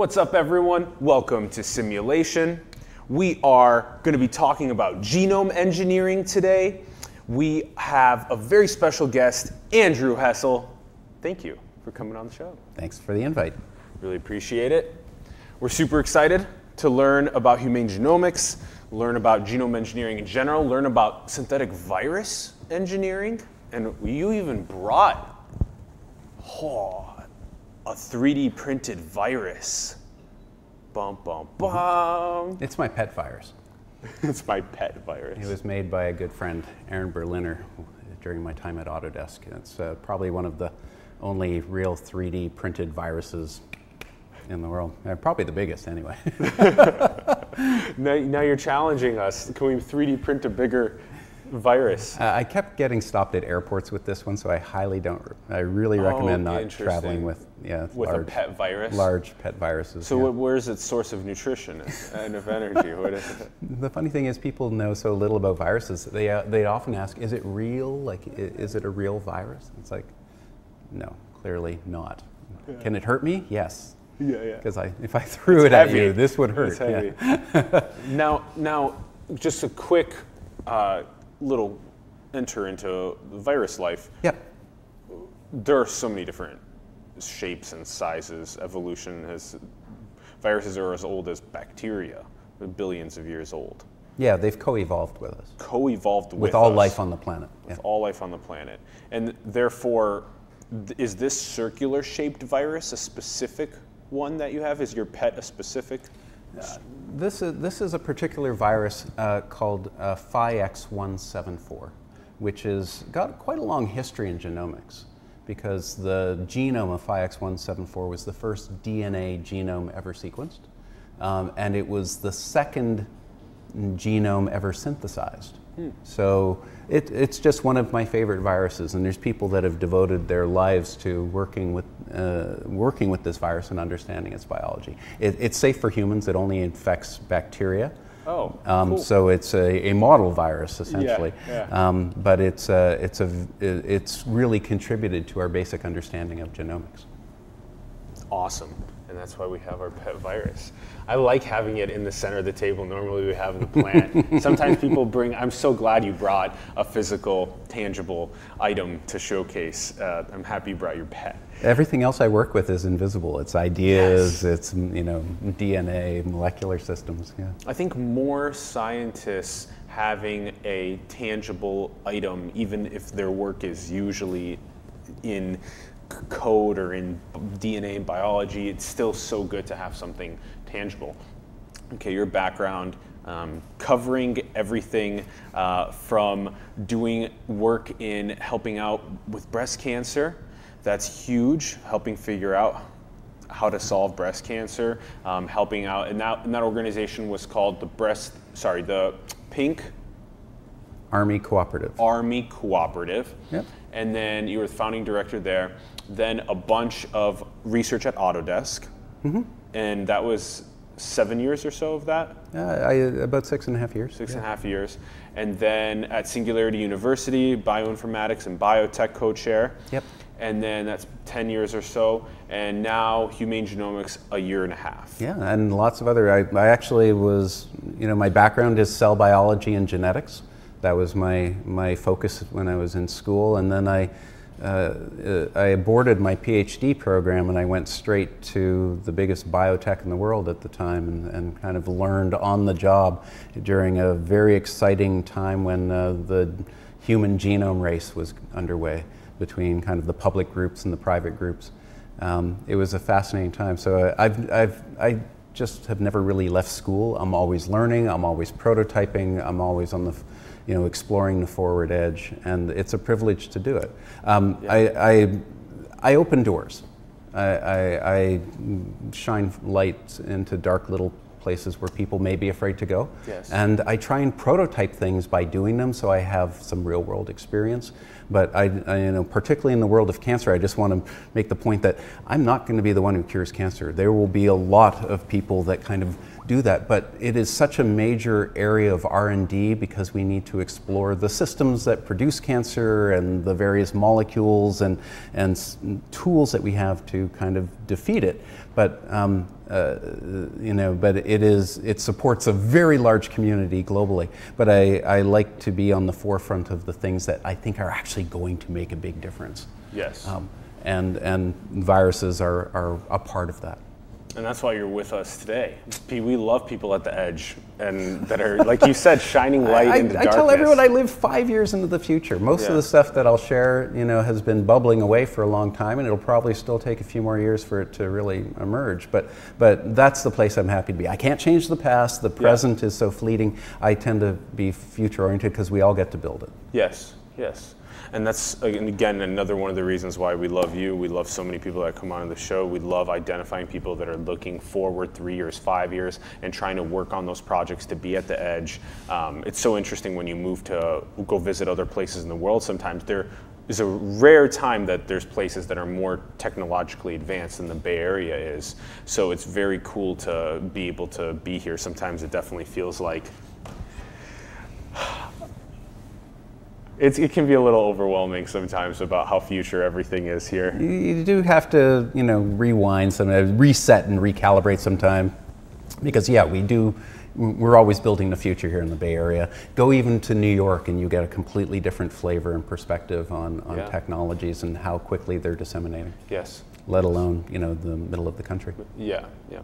What's up, everyone? Welcome to Simulation. We are going to be talking about genome engineering today. We have a very special guest, Andrew Hessel. Thank you for coming on the show. Thanks for the invite. Really appreciate it. We're super excited to learn about humane genomics, learn about genome engineering in general, learn about synthetic virus engineering, and you even brought oh, a 3D printed virus. Bum, bum, bum. It's my pet virus. it's my pet virus. It was made by a good friend, Aaron Berliner, during my time at Autodesk. It's uh, probably one of the only real 3D printed viruses in the world. Uh, probably the biggest, anyway. now, now, you're challenging us. Can we 3D print a bigger virus? Uh, I kept getting stopped at airports with this one, so I highly don't. I really oh, recommend not traveling with yeah with large, a pet virus. Large pet viruses. So yeah. where's its source of nutrition and of energy? what is it? The funny thing is, people know so little about viruses. They uh, they often ask, "Is it real? Like, is it a real virus?" It's like, no, clearly not. Yeah. Can it hurt me? Yes. Yeah, yeah. Because I, if I threw it's it heavy. at you, this would hurt. Yeah. now, now, just a quick uh, little enter into virus life. Yep. There are so many different shapes and sizes. Evolution has viruses are as old as bacteria, billions of years old. Yeah, they've co-evolved with us. Co-evolved with, with all us, life on the planet. With yeah. all life on the planet, and therefore, is this circular shaped virus a specific one that you have? Is your pet a specific? Uh, this, is, this is a particular virus uh, called uh, PhiX174, which has got quite a long history in genomics because the genome of PhiX174 was the first DNA genome ever sequenced, um, and it was the second genome ever synthesized. Hmm. So it, it's just one of my favorite viruses, and there's people that have devoted their lives to working with, uh, working with this virus and understanding its biology. It, it's safe for humans, it only infects bacteria. Oh, um, cool. So it's a, a, model virus essentially, yeah, yeah. Um, but it's, a, it's, a, it's really contributed to our basic understanding of genomics. Awesome and that's why we have our pet virus. I like having it in the center of the table. Normally we have the plant. Sometimes people bring, I'm so glad you brought a physical, tangible item to showcase. Uh, I'm happy you brought your pet. Everything else I work with is invisible. It's ideas, yes. it's you know DNA, molecular systems. Yeah. I think more scientists having a tangible item, even if their work is usually in code or in DNA and biology, it's still so good to have something tangible. Okay, your background, um, covering everything uh, from doing work in helping out with breast cancer. That's huge, helping figure out how to solve breast cancer, um, helping out, and that, and that organization was called the breast, sorry, the Pink Army Cooperative. Army Cooperative. Yep. And then you were the founding director there then a bunch of research at Autodesk, mm-hmm. and that was seven years or so of that. Uh, I, about six and a half years. Six yeah. and a half years, and then at Singularity University, bioinformatics and biotech co-chair. Yep. And then that's 10 years or so, and now humane genomics a year and a half. Yeah, and lots of other. I, I actually was, you know, my background is cell biology and genetics. That was my my focus when I was in school, and then I uh, I aborted my PhD program and I went straight to the biggest biotech in the world at the time and, and kind of learned on the job during a very exciting time when uh, the human genome race was underway between kind of the public groups and the private groups. Um, it was a fascinating time. So I've, I've, I just have never really left school. I'm always learning, I'm always prototyping, I'm always on the you know, exploring the forward edge, and it's a privilege to do it. Um, yeah. I, I, I, open doors. I, I, I, shine light into dark little places where people may be afraid to go. Yes. And I try and prototype things by doing them so I have some real world experience. But I, I, you know, particularly in the world of cancer, I just want to make the point that I'm not going to be the one who cures cancer. There will be a lot of people that kind of do that, but it is such a major area of R&D because we need to explore the systems that produce cancer and the various molecules and, and tools that we have to kind of defeat it. But um, uh, you know, but it is it supports a very large community globally. But I, I like to be on the forefront of the things that I think are actually going to make a big difference. Yes. Um, and and viruses are, are a part of that. And that's why you're with us today. P, we love people at the edge and that are, like you said, shining light I, into I darkness. tell everyone I live five years into the future. Most Yeah. of the stuff that I'll share, you know, has been bubbling away for a long time, and it'll probably still take a few more years for it to really emerge. But, but that's the place I'm happy to be. I can't change the past. The present is so fleeting. I tend to be future oriented because we all get to build it. Yes, yes. And that's, again, another one of the reasons why we love you. We love so many people that come on the show. We love identifying people that are looking forward three years, five years, and trying to work on those projects to be at the edge. Um, it's so interesting when you move to go visit other places in the world. Sometimes there is a rare time that there's places that are more technologically advanced than the Bay Area is. So it's very cool to be able to be here. Sometimes it definitely feels like it's, it can be a little overwhelming sometimes about how future everything is here. You, you do have to, you know, rewind some, uh, reset and recalibrate sometime, because yeah, we do. We're always building the future here in the Bay Area. Go even to New York, and you get a completely different flavor and perspective on, on Yeah. technologies and how quickly they're disseminating. Yes. Let alone, you know, the middle of the country. Yeah, yeah.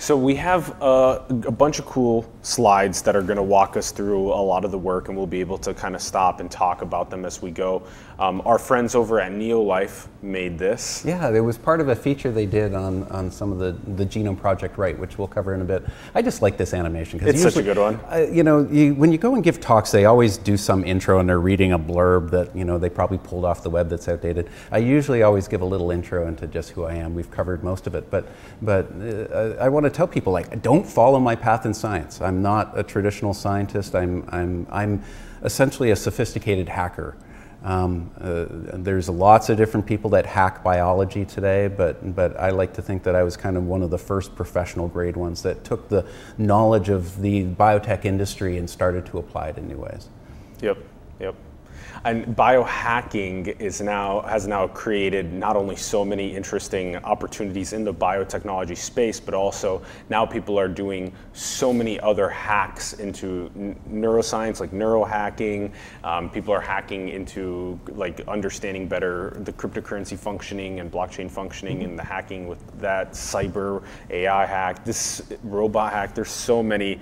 So we have uh, a bunch of cool slides that are going to walk us through a lot of the work, and we'll be able to kind of stop and talk about them as we go. Um, our friends over at Neolife made this. Yeah, it was part of a feature they did on, on some of the, the Genome Project-write, which we'll cover in a bit. I just like this animation. 'cause It's such a good one. Uh, you know, you, when you go and give talks, they always do some intro and they're reading a blurb that, you know, they probably pulled off the web that's outdated. I usually always give a little intro into just who I am. We've covered most of it. But, but uh, I want to tell people, like, don't follow my path in science. I'm not a traditional scientist. I'm, I'm, I'm essentially a sophisticated hacker. Um, uh, there's lots of different people that hack biology today, but, but I like to think that I was kind of one of the first professional grade ones that took the knowledge of the biotech industry and started to apply it in new ways. Yep, yep. And biohacking is now has now created not only so many interesting opportunities in the biotechnology space, but also now people are doing so many other hacks into n- neuroscience, like neurohacking. Um, people are hacking into like understanding better the cryptocurrency functioning and blockchain functioning, and the hacking with that cyber AI hack, this robot hack. There's so many.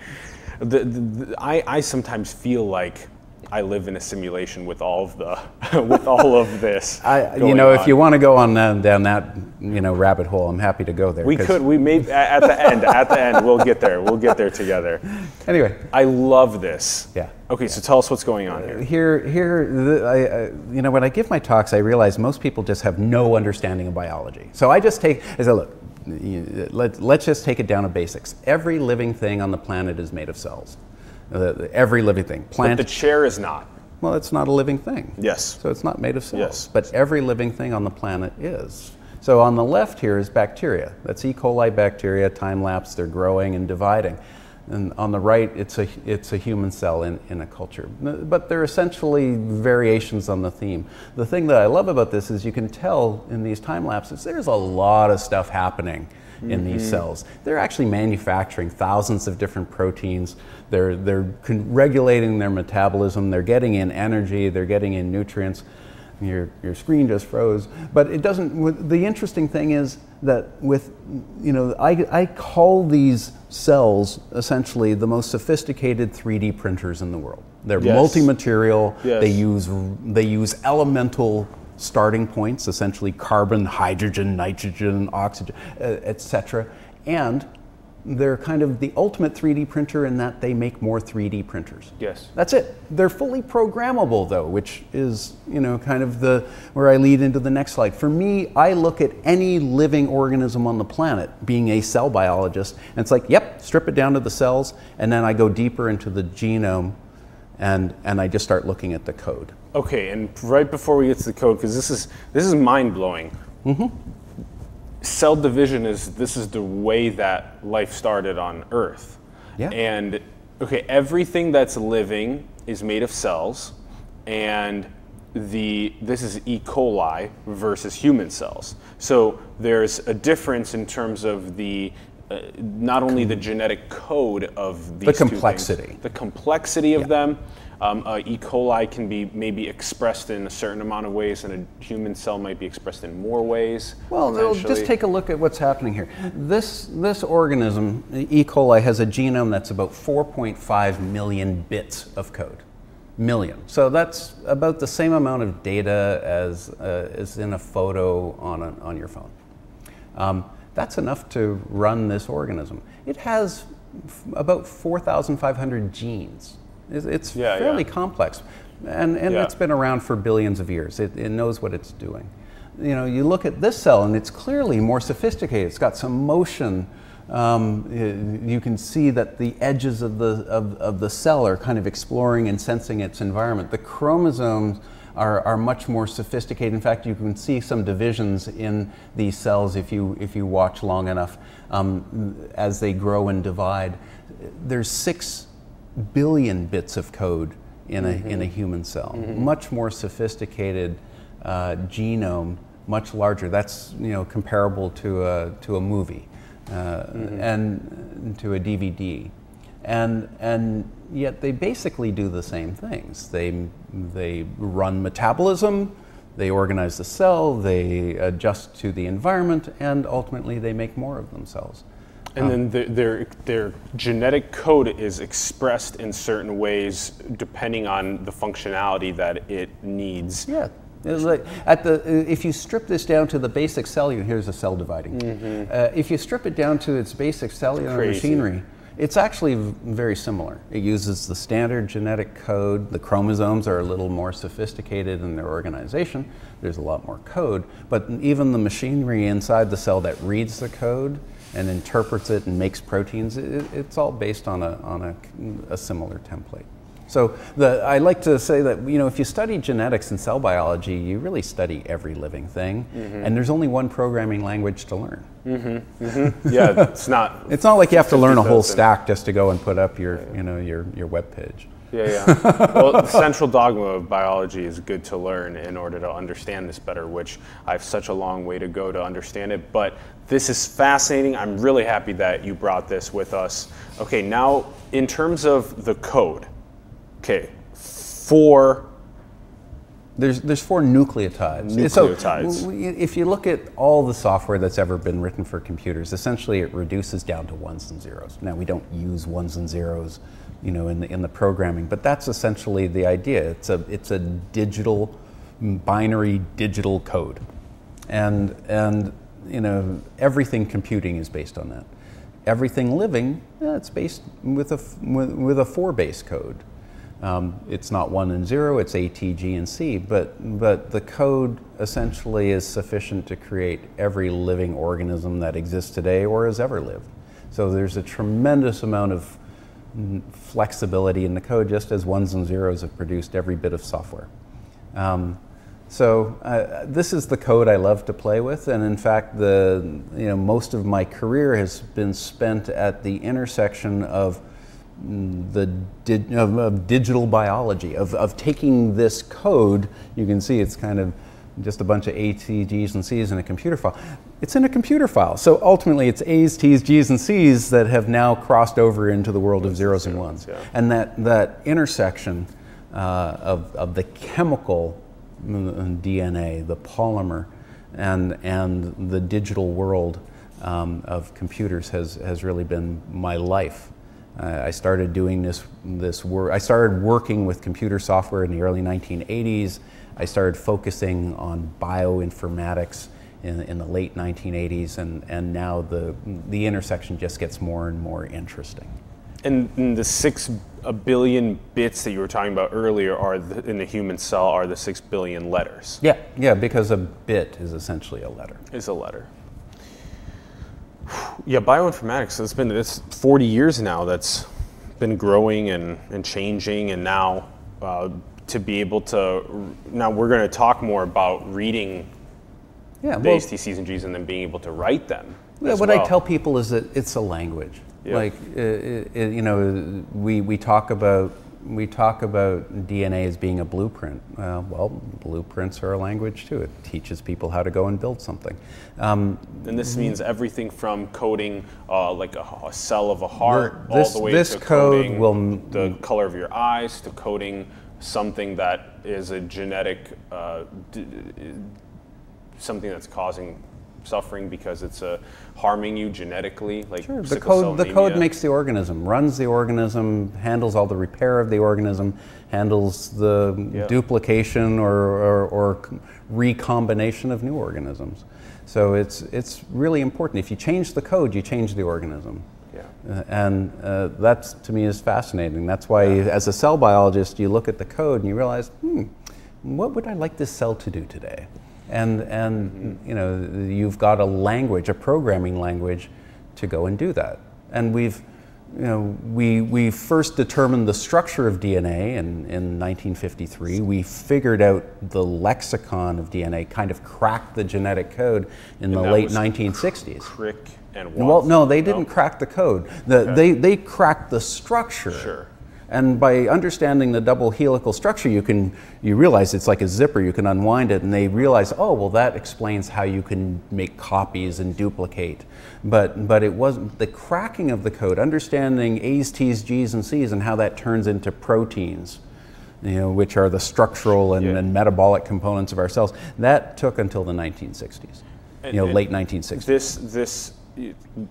The, the, the- I, I sometimes feel like I live in a simulation with all of the with all of this. I, you know, if you want to go on down, down that you know rabbit hole, I'm happy to go there. we could we may at the end at the end we'll get there we'll get there together. Anyway, I love this. Yeah. Okay, so tell us what's going on here. Uh, here, here, the, I, I, you know, when I give my talks, I realize most people just have no understanding of biology. So I just take, I say, look, you- let, let's just take it down to basics. Every living thing on the planet is made of cells. Uh, every living thing, But plant. the chair is not. well, it's not a living thing. Yes. So it's not made of cells. Yes. But every living thing on the planet is. So on the left here is bacteria. That's E. coli bacteria, time lapse, they're growing and dividing. And on the right, it's a, it's a human cell in, in a culture. But they're essentially variations on the theme. The thing that I love about this is you can tell in these time lapses, there's a lot of stuff happening in these cells. They're actually manufacturing thousands of different proteins. They're, they're con- regulating their metabolism. They're getting in energy. They're getting in nutrients. Your, your screen just froze. But it doesn't, the interesting thing is that with, you know, I, I call these cells essentially the most sophisticated 3D printers in the world. They're Yes. multi-material. Yes. They use, they use elemental starting points, essentially carbon, hydrogen, nitrogen, oxygen, uh, etc. And they're kind of the ultimate 3D printer in that they make more 3D printers. Yes. That's it. They're fully programmable though, which is, you know, kind of the where I lead into the next slide. For me, I look at any living organism on the planet being a cell biologist and it's like, yep, strip it down to the cells and then I go deeper into the genome and and I just start looking at the code. Okay, and right before we get to the code, because this is this is mind blowing. Mm-hmm. Cell division is this is the way that life started on Earth. Yeah. And okay, everything that's living is made of cells, and the this is E. coli versus human cells. So there's a difference in terms of the uh, not only the genetic code of these two things, complexity. the complexity of them. Um, uh, e. coli can be maybe expressed in a certain amount of ways, and a human cell might be expressed in more ways. Well, just take a look at what's happening here. This, this organism, E. coli, has a genome that's about 4.5 million bits of code. Million. So that's about the same amount of data as uh, is in a photo on, a, on your phone. Um, that's enough to run this organism. It has about 4,500 genes. It's, it's Yeah, fairly yeah. complex, and, and Yeah. it's been around for billions of years. It, it knows what it's doing. You know, you look at this cell, and it's clearly more sophisticated. It's got some motion. Um, you can see that the edges of the, of, of the cell are kind of exploring and sensing its environment. The chromosomes are, are much more sophisticated. In fact, you can see some divisions in these cells if you, if you watch long enough um, as they grow and divide. There's six billion bits of code in a, in a human cell. Much more sophisticated uh, genome, much larger. That's you know comparable to a, to a movie uh, and to a DVD. And, and yet they basically do the same things. They, they run metabolism, they organize the cell, they adjust to the environment, and ultimately they make more of themselves. And then the, their their genetic code is expressed in certain ways depending on the functionality that it needs. Yeah. Like at the, if you strip this down to the basic cellular, here's a cell dividing. Uh, if you strip it down to its basic cellular Crazy. machinery, it's actually v- very similar. It uses the standard genetic code. The chromosomes are a little more sophisticated in their organization. There's a lot more code, but even the machinery inside the cell that reads the code and interprets it and makes proteins, it, it's all based on a, on a, a similar template. So the, I like to say that you know if you study genetics and cell biology, you really study every living thing, mm-hmm. and there's only one programming language to learn. Mm-hmm. Mm-hmm. Yeah, it's not. It's not like you have to learn a whole stack just to go and put up your you know your your web page. Yeah, yeah. well, the central dogma of biology is good to learn in order to understand this better, which I have such a long way to go to understand it. But this is fascinating. I'm really happy that you brought this with us. Okay, now in terms of the code, okay, four. There's, there's four nucleotides. Nucleotides. So if you look at all the software that's ever been written for computers, essentially it reduces down to ones and zeros. Now we don't use ones and zeros, you know, in the, in the programming, but that's essentially the idea. It's a, it's a digital, binary digital code. And, and, you know, everything computing is based on that. Everything living, eh, it's based with a, with, with a four base code. Um, it's not one and zero, it's A, T, G, and C, but, but the code essentially is sufficient to create every living organism that exists today or has ever lived. So there's a tremendous amount of flexibility in the code, just as ones and zeros have produced every bit of software. Um, so uh, this is the code I love to play with, and in fact, the you know most of my career has been spent at the intersection of mm, the di- of, of digital biology, of, of taking this code. You can see it's kind of just a bunch of A, T, G's, and C's in a computer file. It's in a computer file, so ultimately it's A's, T's, G's, and C's that have now crossed over into the world of zeros and ones, yeah. and that that intersection uh, of, of the chemical DNA, the polymer, and, and the digital world um, of computers has, has really been my life. Uh, I started doing this, this work. I started working with computer software in the early 1980s. I started focusing on bioinformatics in, in the late 1980s, and, and now the, the intersection just gets more and more interesting. and, and the six a billion bits that you were talking about earlier are the, in the human cell are the six billion letters. Yeah, yeah, because a bit is essentially a letter. is a letter. Yeah, bioinformatics. It's been it's 40 years now. That's been growing and, and changing, and now uh, to be able to now we're going to talk more about reading Yeah, the well- HTCs and Gs and then being able to write them. Yeah, what I tell people is that it's a language. Yeah. Like, uh, uh, you know, we, we talk about we talk about DNA as being a blueprint. Uh, well, blueprints are a language too. It teaches people how to go and build something. Um, And this means everything from coding uh, like a, a cell of a heart this- all the way this to code coding will the color of your eyes to coding something that is a genetic uh, d- something that's causing suffering because it's uh, harming you genetically like the code the code makes the organism, runs the organism, handles all the repair of the organism, handles the Yeah. duplication or, or, or recombination of new organisms. So it's it's really important. If you change the code, you change the organism. Yeah Uh, and uh, that to me is fascinating. That's why, as a cell biologist, you look at the code and you realize, hmm, what would I like this cell to do today? And and you know, you've got a language, a programming language, to go and do that. And we've, you know, we we first determined the structure of DNA in, in 1953. We figured out the lexicon of DNA, kind of cracked the genetic code in the that late was 1960s. crick and Well, no, they didn't crack the code. The, They, they cracked the structure. Sure. And by understanding the double helical structure, you can you realize it's like a zipper. You can unwind it, and they realize, oh, well, that explains how you can make copies and duplicate. But but it wasn't the cracking of the code, understanding A's, T's, G's, and C's, and how that turns into proteins. You know, which are the structural and, Yeah. and metabolic components of our cells. That took until the 1960s. And- you know, late 1960s. this this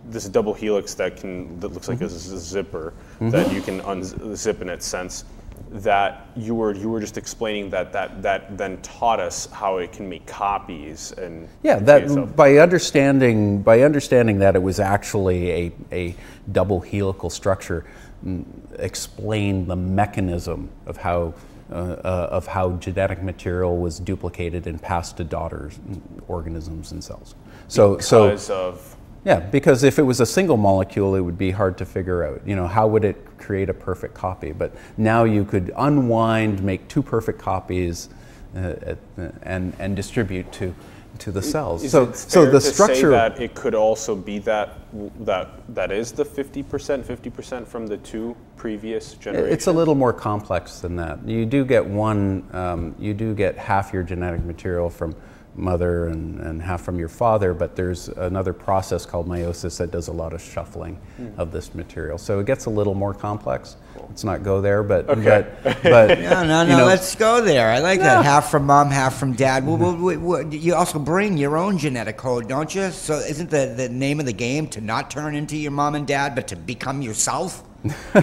this double helix that can that looks like a z- zipper Mm-hmm. that you can unzip in its sense that you were you were just explaining that that that then taught us how it can make copies and Yeah, that by understanding by understanding that it was actually a, a double helical structure, mm, explained the mechanism of how uh, uh, of how genetic material was duplicated and passed to daughters, mm, organisms, and cells. So so of yeah, because if it was a single molecule, it would be hard to figure out. You know, how would it create a perfect copy? But now you could unwind, make two perfect copies, uh, and and distribute to to the cells. Is so so the structure. say that it could also be that that that is the 50% 50% from the two previous generations It's a little more complex than that. You do get one, um, you do get half your genetic material from mother and, and half from your father, but there's another process called meiosis that does a lot of shuffling Hmm. of this material. So it gets a little more complex. Let's not go there, but Okay. but, but No, no, you no. know, let's go there. I like that. Half from mom, half from dad. Well, well, well, well, you also bring your own genetic code, don't you? So isn't the, the name of the game to not turn into your mom and dad, but to become yourself?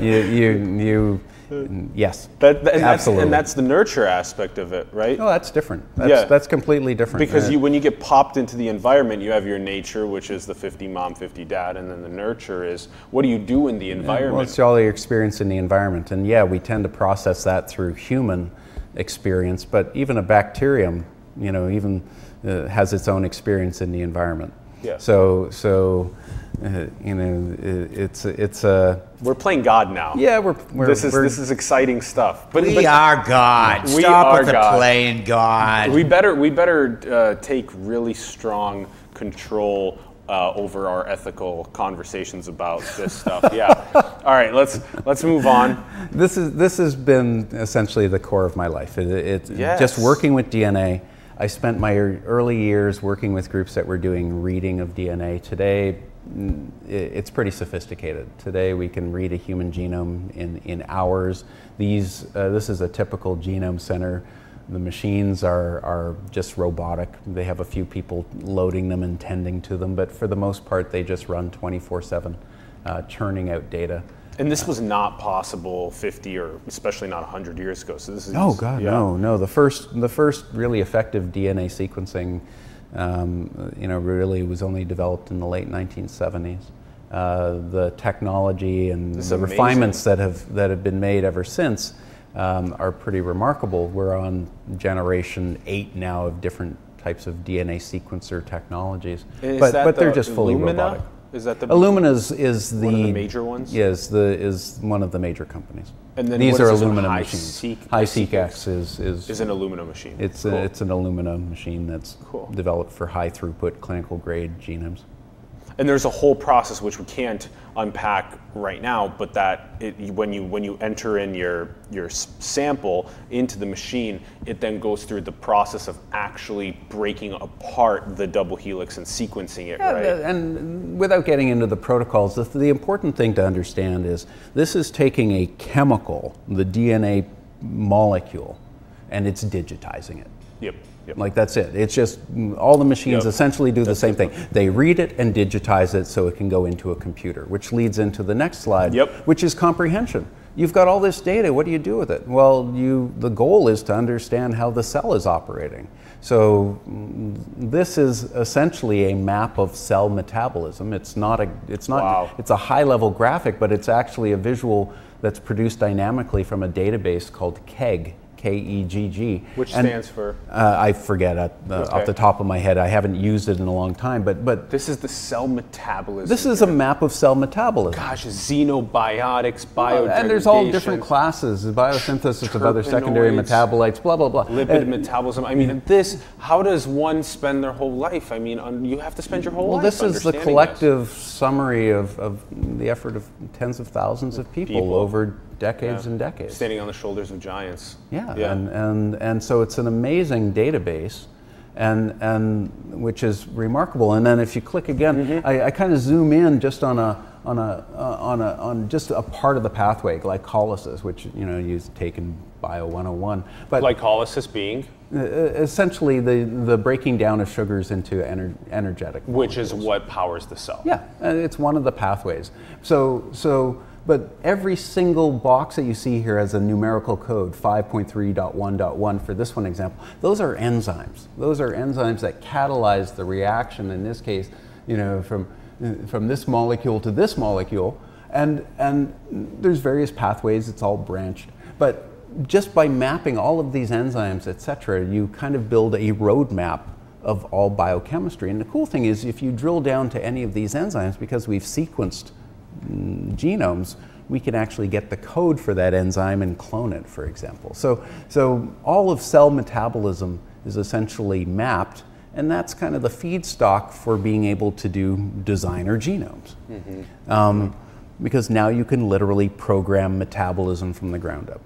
you, you, you, yes, that, that- and, that's, absolutely. and that's the nurture aspect of it right oh, that's different. That's, Yeah. that's completely different. Because you, when you get popped into the environment, you have your nature, which is the 50 mom, 50 dad, and then the nurture is what do you do in the environment? Well, it's all your experience in the environment. And yeah, we tend to process that through human experience, but even a bacterium, you know, even uh, has its own experience in the environment. Yeah. So, so uh, you know, it, it's it's a We're playing God now. yeah. We're, we're this is we're, this is exciting stuff. But, We but are God. We Stop are with the God. playing God. we better we better uh, take really strong control uh, over our ethical conversations about this stuff. Yeah. All right. Let's let's move on. this is this has been essentially the core of my life. It, it, Yes. Just working with DNA. I spent my early years working with groups that were doing reading of DNA. Today, mm, it's pretty sophisticated. Today, we can read a human genome in, in hours. These, uh, this is a typical genome center. The machines are, are just robotic. They have a few people loading them and tending to them, but for the most part, they just run 24 7, uh, churning out data. And this was not possible 50 or especially not 100 years ago. So this is Oh God, yeah. no, no. The first, the first really effective DNA sequencing, um, you know, really was only developed in the late 1970s. Uh, the technology and This the refinements that have that have been made ever since um, are pretty remarkable. We're on generation eight now of different types of DNA sequencer technologies, but but they're just fully Illumina? robotic. Is that the Illumina is, is the the major ones? Yes, the is one of the major companies. And then these are is this one? Illumina High machines. Seek- HiSeq X is is is an Illumina machine? it's Cool. a, it's an Illumina machine that's Cool. developed for high throughput clinical grade genomes. And there's a whole process which we can't unpack right now, but that it, when you when you enter in your your sample into the machine, it then goes through the process of actually breaking apart the double helix and sequencing it, Yeah, right? and without getting into the protocols, the, the important thing to understand is this is taking a chemical, the DNA molecule, and it's digitizing it. yep. Yep. Like that's it. It's just mm, all the machines Yep. essentially do the same thing. They read it and digitize it so it can go into a computer, which leads into the next slide, Yep. which is comprehension. You've got all this data. What do you do with it? Well, you the goal is to understand how the cell is operating. So mm, this is essentially a map of cell metabolism. It's not a it's not Wow. it's a high level graphic, but it's actually a visual that's produced dynamically from a database called KEGG, K E G G. Which And- stands for? uh, I forget uh, Okay. off the top of my head. I haven't used it in a long time, but but This is the cell metabolism. this is a map of cell metabolism. gosh, xenobiotics, bio. and there's all different classes, biosynthesis of other secondary metabolites, blah blah blah. lipid Uh, metabolism. I mean, this. How does one spend their whole life? I mean, un, you have to spend your whole well, life. this is the collective summary of, of the effort of tens of thousands of people, People. over decades Yeah. and decades. standing on the shoulders of giants. Yeah, Yeah. And, and and so it's an amazing database, and and which is remarkable. And then if you click again, Mm-hmm. I, I kind of zoom in just on a on a uh, on a on just a part of the pathway, glycolysis, which you know you take in Bio 101. But Glycolysis being, uh, essentially the the breaking down of sugars into ener- energetic. which is what powers the cell. Yeah, uh, it's one of the pathways. So, so, but every single box that you see here has a numerical code, 5.3.1.1 for this one example. Those are enzymes. Those are enzymes that catalyze the reaction, in this case, you know, from, from this molecule to this molecule. And, and there's various pathways, it's all branched. But just by mapping all of these enzymes, et cetera, you kind of build a roadmap of all biochemistry. And the cool thing is, if you drill down to any of these enzymes, because we've sequenced genomes, we can actually get the code for that enzyme and clone it, for example. So, so all of cell metabolism is essentially mapped, and that's kind of the feedstock for being able to do designer genomes. Um, because now you can literally program metabolism from the ground up.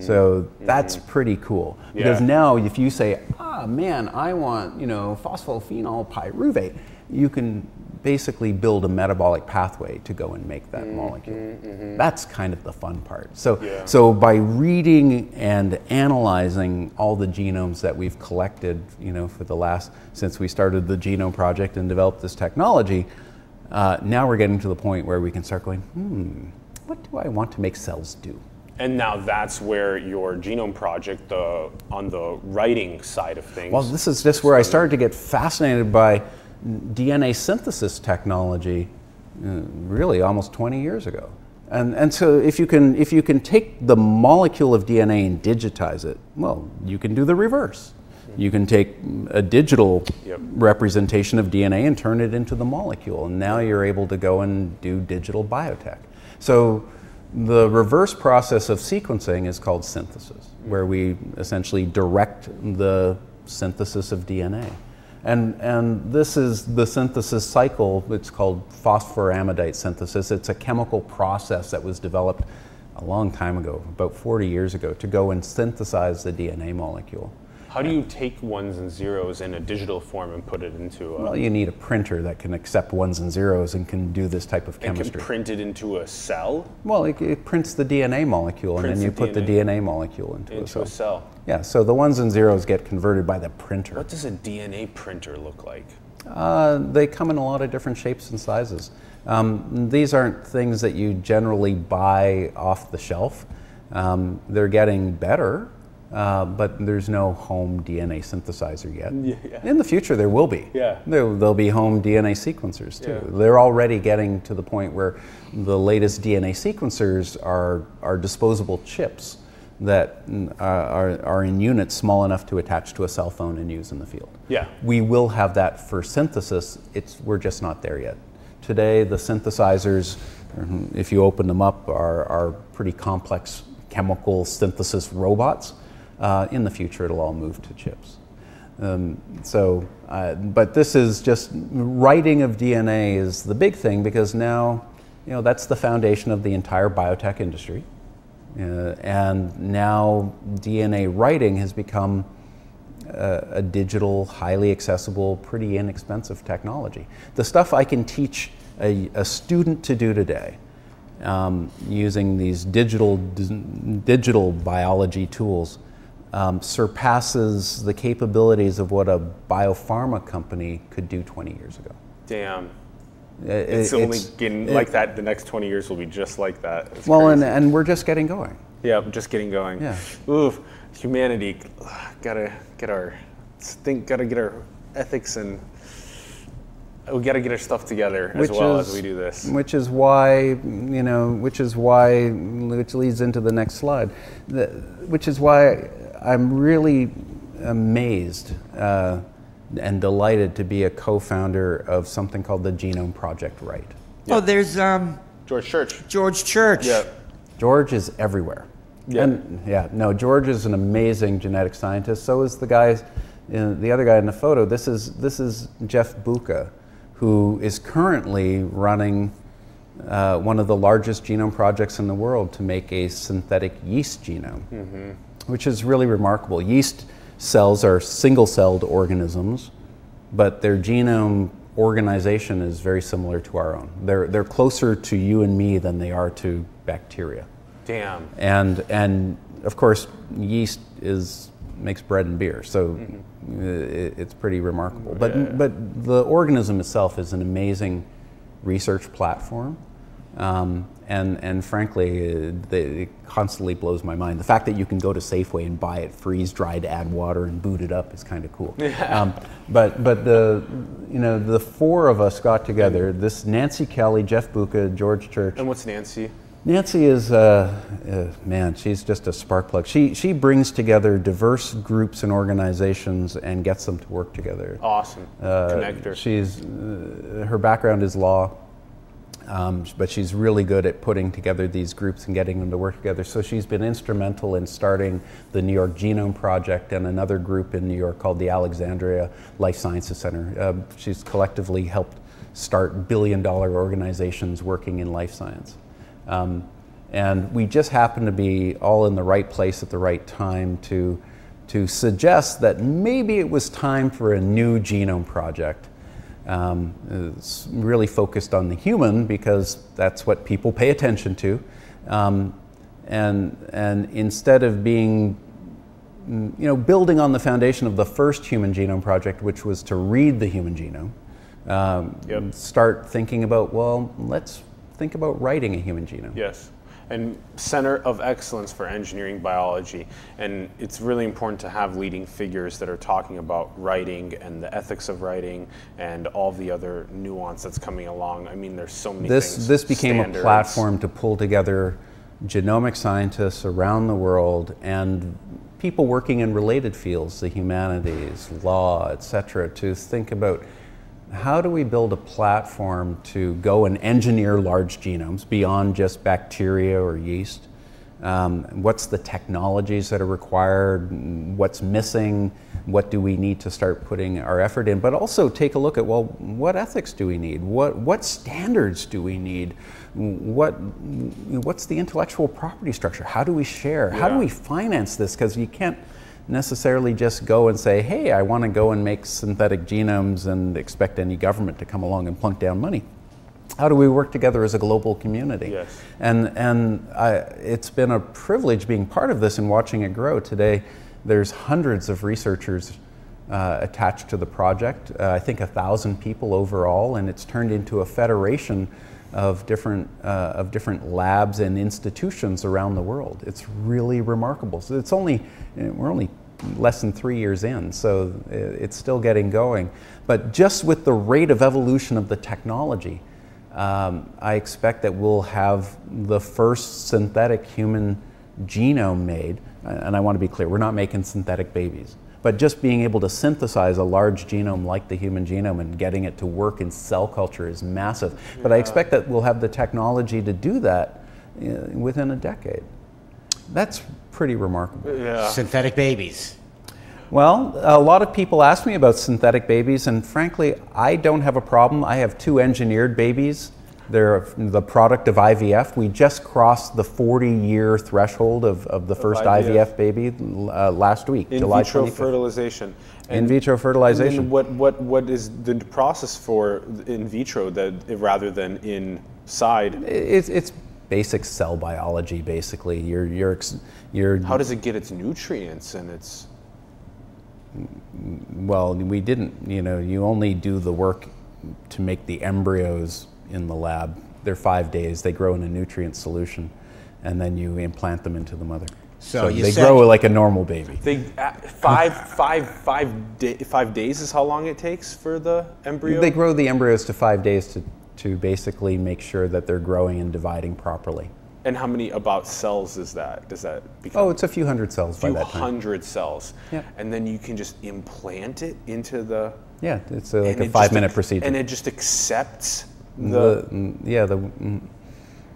So that's pretty cool. Because Yeah. now if you say, ah man, I want, you know, phosphoenolpyruvate, you can basically build a metabolic pathway to go and make that molecule. That's kind of the fun part. So Yeah. so by reading and analyzing all the genomes that we've collected, you know, for the last since we started the genome project and developed this technology, uh, now we're getting to the point where we can start going, hmm, what do I want to make cells do? And now that's where your genome project, the on the writing side of things. Well, this is just where I started to get fascinated by DNA synthesis technology, uh, really almost 20 years ago. And, and so if you, can, if you can take the molecule of DNA and digitize it, well, you can do the reverse. You can take a digital Yep. representation of DNA and turn it into the molecule. And now you're able to go and do digital biotech. So the reverse process of sequencing is called synthesis, where we essentially direct the synthesis of DNA. And, and this is the synthesis cycle, it's called phosphoramidite synthesis. It's a chemical process that was developed a long time ago, about 40 years ago, to go and synthesize the DNA molecule. How do you take ones and zeros in a digital form and put it into a Well, you need a printer that can accept ones and zeros and can do this type of chemistry. and can print it into a cell? well, it, it prints the DNA molecule, and then you the put the DNA. DNA molecule into, Into a a cell. cell. Yeah, so the ones and zeros get converted by the printer. What does a DNA printer look like? Uh, they come in a lot of different shapes and sizes. Um, these aren't things that you generally buy off the shelf. Um, they're getting better, uh, but there's no home DNA synthesizer yet. Yeah. In the future, there will be. Yeah. There, there'll be home DNA sequencers too. Yeah. They're already getting to the point where the latest DNA sequencers are, are disposable chips that mm, are, are in units small enough to attach to a cell phone and use in the field. Yeah. We will have that for synthesis. It's, we're just not there yet. today, the synthesizers, if you open them up, are, are pretty complex chemical synthesis robots. Uh, in the future, it'll all move to chips. Um, so, uh, but this is just writing of DNA is the big thing because now, you know, that's the foundation of the entire biotech industry. Uh, and now DNA writing has become a, a, digital, highly accessible, pretty inexpensive technology. The stuff I can teach a, a student to do today um, using these digital, digital biology tools um, surpasses the capabilities of what a biopharma company could do 20 years ago. Damn. It, it's only getting it, like that. The next 20 years will be just like that. It's well, and, and we're just getting going. Yeah, just getting going. Yeah. Ooh, humanity, gotta get our think, gotta get our ethics and we got to get our stuff together as which well is, as we do this. Which is why, you know, which is why, which leads into the next slide, the, which is why I'm really amazed uh, and delighted to be a co-founder of something called the Genome Project-write. Yeah. Oh, there's um, George Church. George Church. Yeah. George is everywhere. Yeah. And, yeah. No, George is an amazing genetic scientist. So is the guy, uh, the other guy in the photo. This is this is Jef Boeke, who is currently running uh, one of the largest genome projects in the world to make a synthetic yeast genome. Mm-hmm which is really remarkable. Yeast cells are single celled organisms, but their genome organization is very similar to our own. They're, they're closer to you and me than they are to bacteria. Damn. And, and of course, yeast is, makes bread and beer, so mm-hmm. it, it's pretty remarkable. But, yeah. but the organism itself is an amazing research platform. Um, and, and frankly, it, it, constantly blows my mind. The fact that you can go to Safeway and buy it freeze dried, add water, and boot it up is kind of cool. Yeah. Um, but but the you know the four of us got together. This Nancy Kelley, Jef Boeke, George Church. And what's Nancy? Nancy is uh, uh, man. She's just a spark plug. She she brings together diverse groups and organizations and gets them to work together. Awesome. Uh, Connector. She's uh, her background is law. Um, but she's really good at putting together these groups and getting them to work together. So she's been instrumental in starting the New York Genome Project and another group in New York called the Alexandria Life Sciences Center. Uh, she's collectively helped start billion dollar organizations working in life science. Um, and we just happen to be all in the right place at the right time to, to suggest that maybe it was time for a new genome project um, is really focused on the human because that's what people pay attention to. Um, and, and instead of being, mm, you know, building on the foundation of the first Human Genome Project, which was to read the human genome, um, yep. start thinking about, well, let's think about writing a human genome. Yes and center of excellence for engineering biology. And it's really important to have leading figures that are talking about writing and the ethics of writing and all the other nuance that's coming along. I mean, there's so many this, things. This became standards. a platform to pull together genomic scientists around the world and people working in related fields, the humanities, law, et cetera, to think about how do we build a platform to go and engineer large genomes beyond just bacteria or yeast? Um, what's the technologies that are required? What's missing? What do we need to start putting our effort in? But also take a look at well, what ethics do we need? What what standards do we need? What what's the intellectual property structure? How do we share? Yeah. How do we finance this? Because you can't necessarily just go and say, hey, I want to go and make synthetic genomes and expect any government to come along and plunk down money. How do we work together as a global community? Yes. And, and I, it's been a privilege being part of this and watching it grow. Today, there's hundreds of researchers uh, attached to the project. Uh, I think a thousand people overall, and it's turned into a federation of different uh, of different labs and institutions around the world. It's really remarkable. So it's only we're only less than three years in, so it's still getting going. But just with the rate of evolution of the technology, um, I expect that we'll have the first synthetic human genome made. And I want to be clear, we're not making synthetic babies. But just being able to synthesize a large genome like the human genome and getting it to work in cell culture is massive. But I expect that we'll have the technology to do that uh, within a decade. That's pretty remarkable. Yeah. Synthetic babies. Well, a lot of people ask me about synthetic babies, and frankly, I don't have a problem. I have two engineered babies. They're the product of IVF. We just crossed the 40 year threshold of, of the first IVF, IVF. baby uh, last week, In July vitro 25th. fertilization. In vitro fertilization. And what, what, what is the process for in vitro that rather than inside? It's, it's basic cell biology, basically. You're, you're, you're, How does it get its nutrients and its well, we didn't, you know, you only do the work to make the embryos in the lab. They're five days, they grow in a nutrient solution, and then you implant them into the mother. So you they said- grow like a normal baby. They uh, five five five day, five days is how long it takes for the embryo. They grow the embryos to five days to, to basically make sure that they're growing and dividing properly. and how many about cells is that? Does that become? Oh, it's a few hundred cells by that time. hundred cells, Yep. and then you can just implant it into the. Yeah, it's a, like a it five-minute ac- procedure. And it just accepts the. the, mm, yeah, the, mm,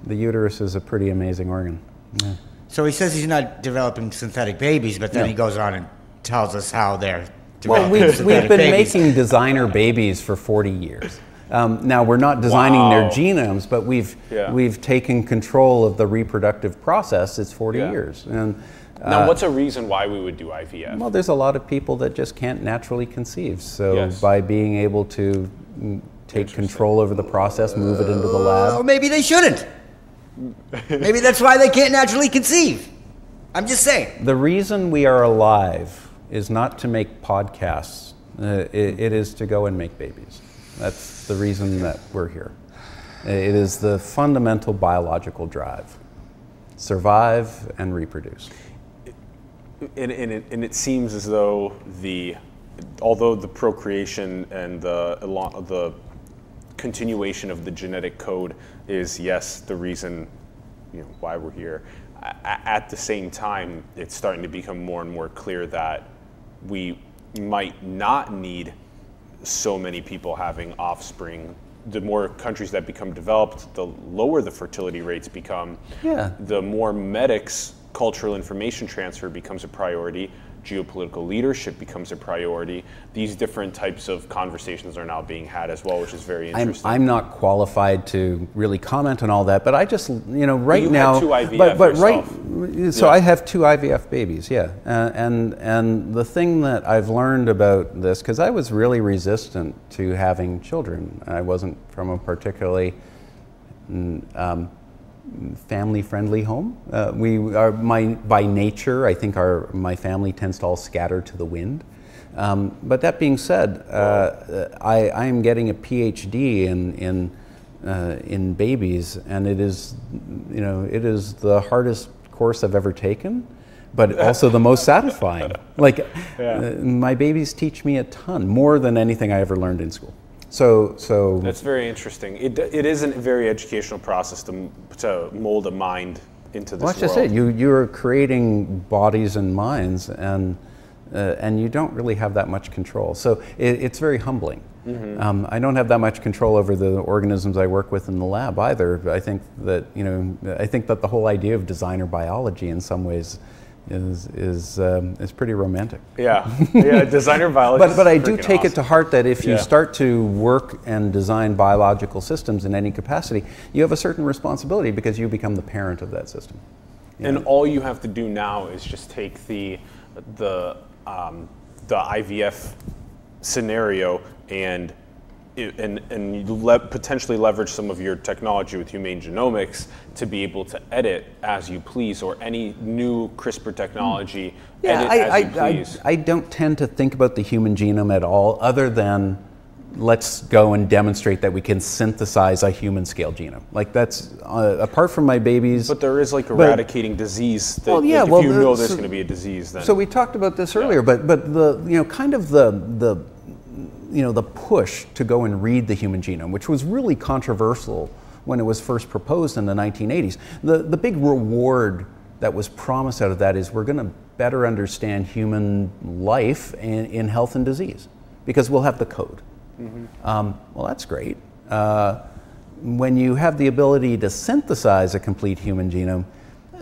the uterus is a pretty amazing organ. Yeah. So he says he's not developing synthetic babies, but then No. he goes on and tells us how they're Well, we've, we've been babies. making designer babies for 40 years. Um, now, we're not designing their genomes, but we've, Yeah. we've taken control of the reproductive process. It's 40 Yeah. years. And, now, uh, what's a reason why we would do IVF? well, there's a lot of people that just can't naturally conceive. So, Yes. by being able to mm, take control over the process, move it into the Well, lab. maybe they shouldn't. maybe that's why they can't naturally conceive. I'm just saying. The reason we are alive is not to make podcasts, uh, it, it is to go and make babies. That's the reason that we're here. It is the fundamental biological drive survive and reproduce. and, and, it, and it seems as though the although the procreation and the the continuation of the genetic code is yes the reason you know why we're here at the same time it's starting to become more and more clear that we might not need so many people having offspring the more countries that become developed the lower the fertility rates become Yeah. the more medics cultural information transfer becomes a priority geopolitical leadership becomes a priority these different types of conversations are now being had as well which is very I'm, interesting I'm not qualified to really comment on all that, but I just, you know, right you now. but but yourself. right, so Yeah. I have two IVF babies, yeah. Uh, and and the thing that I've learned about this, because I was really resistant to having children. I wasn't from a particularly um, family-friendly home. Uh, we are my by nature. I think our my family tends to all scatter to the wind. Um, but that being said, uh, I, I am getting a PhD in in uh, in babies, and it is you know it is the hardest course I've ever taken. But also the most satisfying. Like, Yeah. uh, my babies teach me a ton, more than anything I ever learned in school. So, so that's very interesting it, it is a very educational process to, to mold a mind into this Well, that's just it. You you're creating bodies and minds, and uh, and you don't really have that much control. So it, it's very humbling. Mm-hmm. Um, I don't have that much control over the organisms I work with in the lab either. I think that you know I think that the whole idea of designer biology in some ways is is um, is pretty romantic. yeah yeah designer biology But, but I do take it to heart that if you Yeah. start to work and design biological systems in any capacity, you have a certain responsibility because you become the parent of that system. And all you have to do now is just take the the um, the IVF scenario and and and le- potentially leverage some of your technology with humane genomics to be able to edit as you please, or any new CRISPR technology edit I, as I, you please. I don't tend to think about the human genome at all, other than let's go and demonstrate that we can synthesize a human scale genome. Like that's uh, apart from my babies. but there is like eradicating disease. That, Well, yeah, like, well, if you know there's so- going to be a disease, then So we talked about this earlier, but but the you know kind of the the you know the push to go and read the human genome, which was really controversial when it was first proposed in the 1980s. The the big reward that was promised out of that is we're going to better understand human life in, in health and disease because we'll have the code. Um, well, that's great. Uh, when you have the ability to synthesize a complete human genome,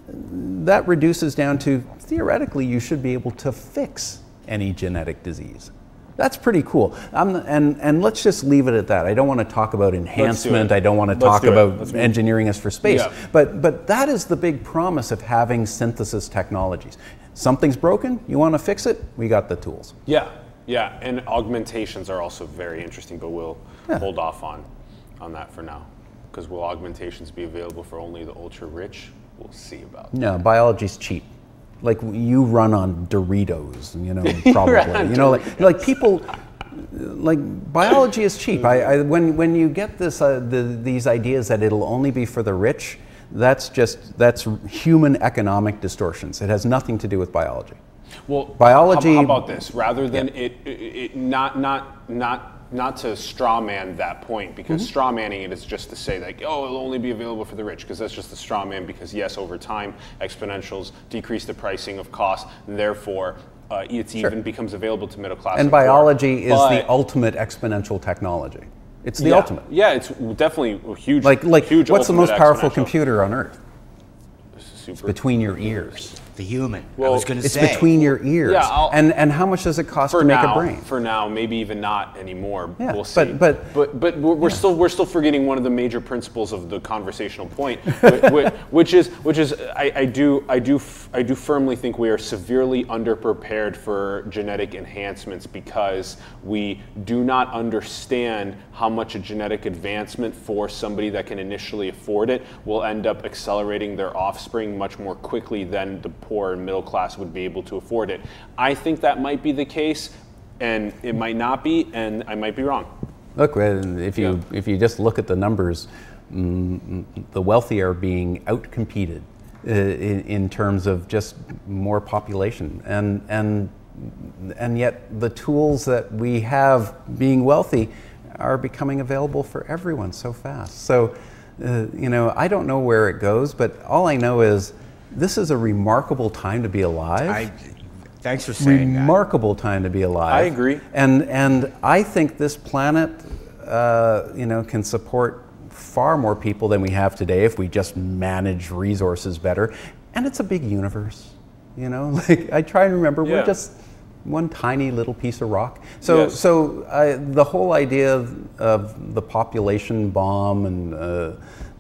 that reduces down to theoretically you should be able to fix any genetic disease. That's pretty cool. I'm, and, and let's just leave it at that. I don't want to talk about enhancement. I don't want to Let's talk about engineering us for space. Yeah. But, but that is the big promise of having synthesis technologies. Something's broken, you want to fix it, we got the tools. Yeah, yeah, and augmentations are also very interesting, but we'll Yeah. hold off on on that for now. Because will augmentations be available for only the ultra rich? We'll see about that. No, biology's cheap. Like you run on Doritos, you know, probably. you know, like, like people, like biology is cheap. I, I when when you get this uh, the, these ideas that it'll only be for the rich, that's just that's human economic distortions. It has nothing to do with biology. Well, Biology- How, how about this? Rather than it, it, it, not not not not to straw man that point, because Mm-hmm. straw manning it is just to say like, oh, it'll only be available for the rich, because that's just a straw man. Because yes, over time, exponentials decrease the pricing of costs, and therefore. Uh, it even becomes available to middle class And biology is But- the ultimate exponential technology. It's the yeah, ultimate. Yeah, it's definitely a huge. Like like huge what's the most powerful computer on earth? Super. Between your ears. The human. I was going to say. It's between your ears. Yeah, I'll- and and how much does it cost to make now, a brain? For now, maybe even not anymore. Yeah, we'll see. but- but- but but we're, we're still we're still forgetting one of the major principles of the conversational point, whi- whi- which is which is I, I do I do f- I do firmly think we are severely underprepared for genetic enhancements because we do not understand how much a genetic advancement for somebody that can initially afford it will end up accelerating their offspring much more quickly than the poor and middle class would be able to afford it. I think that might be the case, and it might not be, and I might be wrong. Look, uh, if you if you just look at the numbers, mm, the wealthy are being outcompeted uh, in, in terms of just more population, and and and yet the tools that we have being wealthy are becoming available for everyone so fast. So, uh, you know, I don't know where it goes, but all I know is this is a remarkable time to be alive I, thanks for saying that. remarkable time to be alive. I agree. And and I think this planet, uh, you know, can support far more people than we have today if we just manage resources better. And it's a big universe, you know. Like I try and remember, Yeah. we're just one tiny little piece of rock. So Yes. so I, the whole idea of, of the population bomb and uh,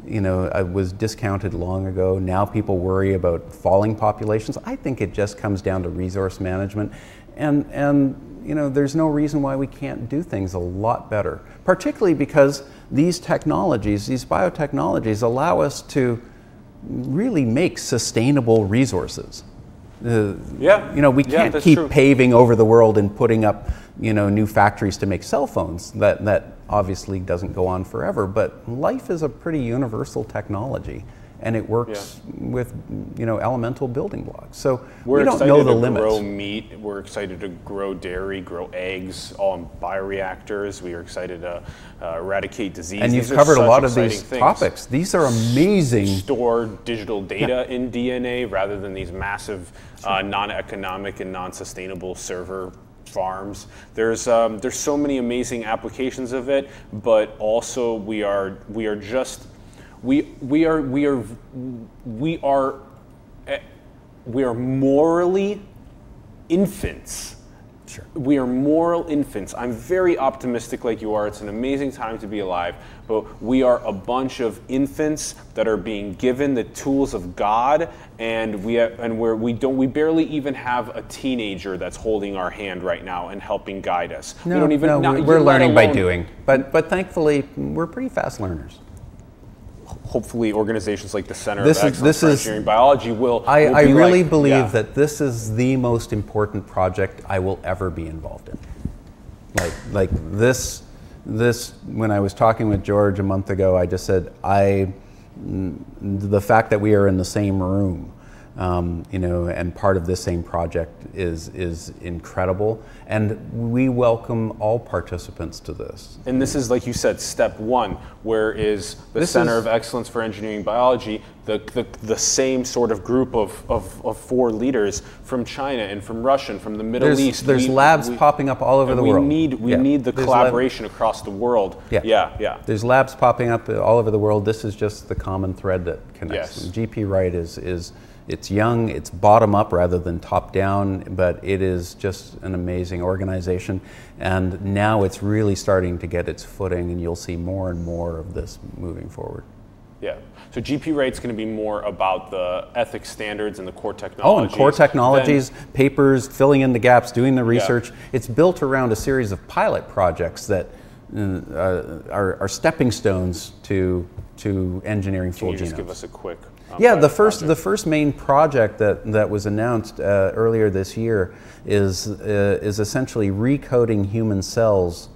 you know was discounted long ago. Now people worry about falling populations. I think it just comes down to resource management, and and you know there's no reason why we can't do things a lot better. Particularly because these technologies, these biotechnologies, allow us to really make sustainable resources. Uh, Yeah. you know, we can't that's keep true. paving over the world and putting up, you know, new factories to make cell phones. That that obviously doesn't go on forever. But life is a pretty universal technology, and it works with, you know, elemental building blocks. So We're we don't know the to limits. grow meat. We're excited to grow dairy, grow eggs, all in bioreactors. We are excited to uh, eradicate disease. and you've are covered a lot of these things. topics. These are amazing. Store digital data in DNA rather than these massive, uh, non-economic and non-sustainable server farms. There's um, there's so many amazing applications of it, but also we are we are just we we are we are we are eh, we are morally infants. Sure. We are moral infants. I'm very optimistic, like you are. It's an amazing time to be alive. But we are a bunch of infants that are being given the tools of God, and we have, and we're, we don't we barely even have a teenager that's holding our hand right now and helping guide us. we No, don't even. no, not- we- we're learning by doing. But but thankfully, we're pretty fast learners. Hopefully, organizations like the Center This of is- this for is- Engineering Biology will. I, will I be really like- believe yeah. that this is the most important project I will ever be involved in. Like, like this, this. When I was talking with George a month ago, I just said I, the fact that we are in the same room Um, you know, and part of this same project is is incredible, and we welcome all participants to this. And this is, like you said, step one, where is the This Center is- of Excellence for Engineering Biology, the, the, the same sort of group of, of, of four leaders from China and from Russia and from the Middle There's, East. there's We- labs we- popping up all over the we world. Need, we Yeah. need the There's lab- collaboration across the world. Yeah. yeah, yeah. There's labs popping up all over the world. This is just the common thread that connects Yes. them. GP Wright is, is it's young, it's bottom up rather than top down, but it is just an amazing organization. And now it's really starting to get its footing, and you'll see more and more of this moving forward. Yeah. So GP Wright's going to be more about the ethics standards and the core Oh, technologies. and core technologies, papers, filling in the gaps, doing the research. It's built around a series of pilot projects that uh, are, are stepping stones to, to engineering Can full you just genomes. give us a quick? Yeah, the first project? the first main project that, that was announced uh, earlier this year is uh, is essentially recoding human cells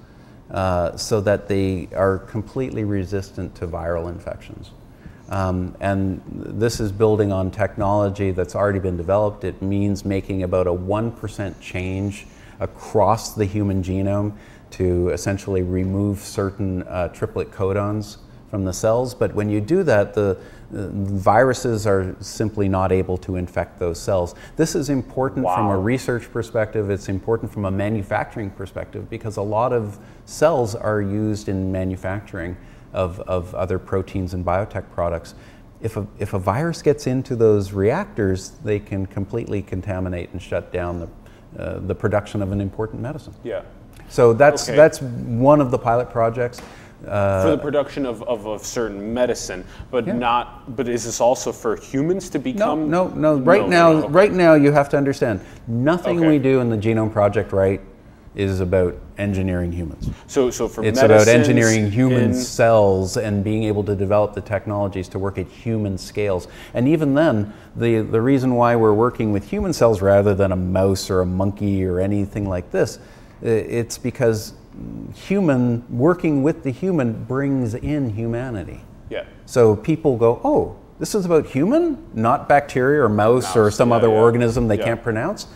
uh, so that they are completely resistant to viral infections. Um, and this is building on technology that's already been developed. It means making about a 1% change across the human genome to essentially remove certain uh, triplet codons from the cells. But when you do that, the viruses are simply not able to infect those cells. This is important from a research perspective, it's important from a manufacturing perspective because a lot of cells are used in manufacturing of, of other proteins and biotech products. If a, if a virus gets into those reactors, they can completely contaminate and shut down the, uh, the production of an important medicine. Yeah. So that's, Okay. that's one of the pilot projects. Uh, For the production of, of a certain medicine, but Yeah. not. But is this also for humans to become? no, no. no. Right No, now, no, okay. right now, you have to understand nothing Okay. we do in the Genome Project, right, is about engineering humans. So, so for It's about engineering human cells and being able to develop the technologies to work at human scales. And even then, the, the reason why we're working with human cells rather than a mouse or a monkey or anything like this, it's because human working with the human brings in humanity. Yeah. So people go, oh, this is about human, not bacteria or mouse, or some yeah, other yeah. organism they Yeah. can't pronounce.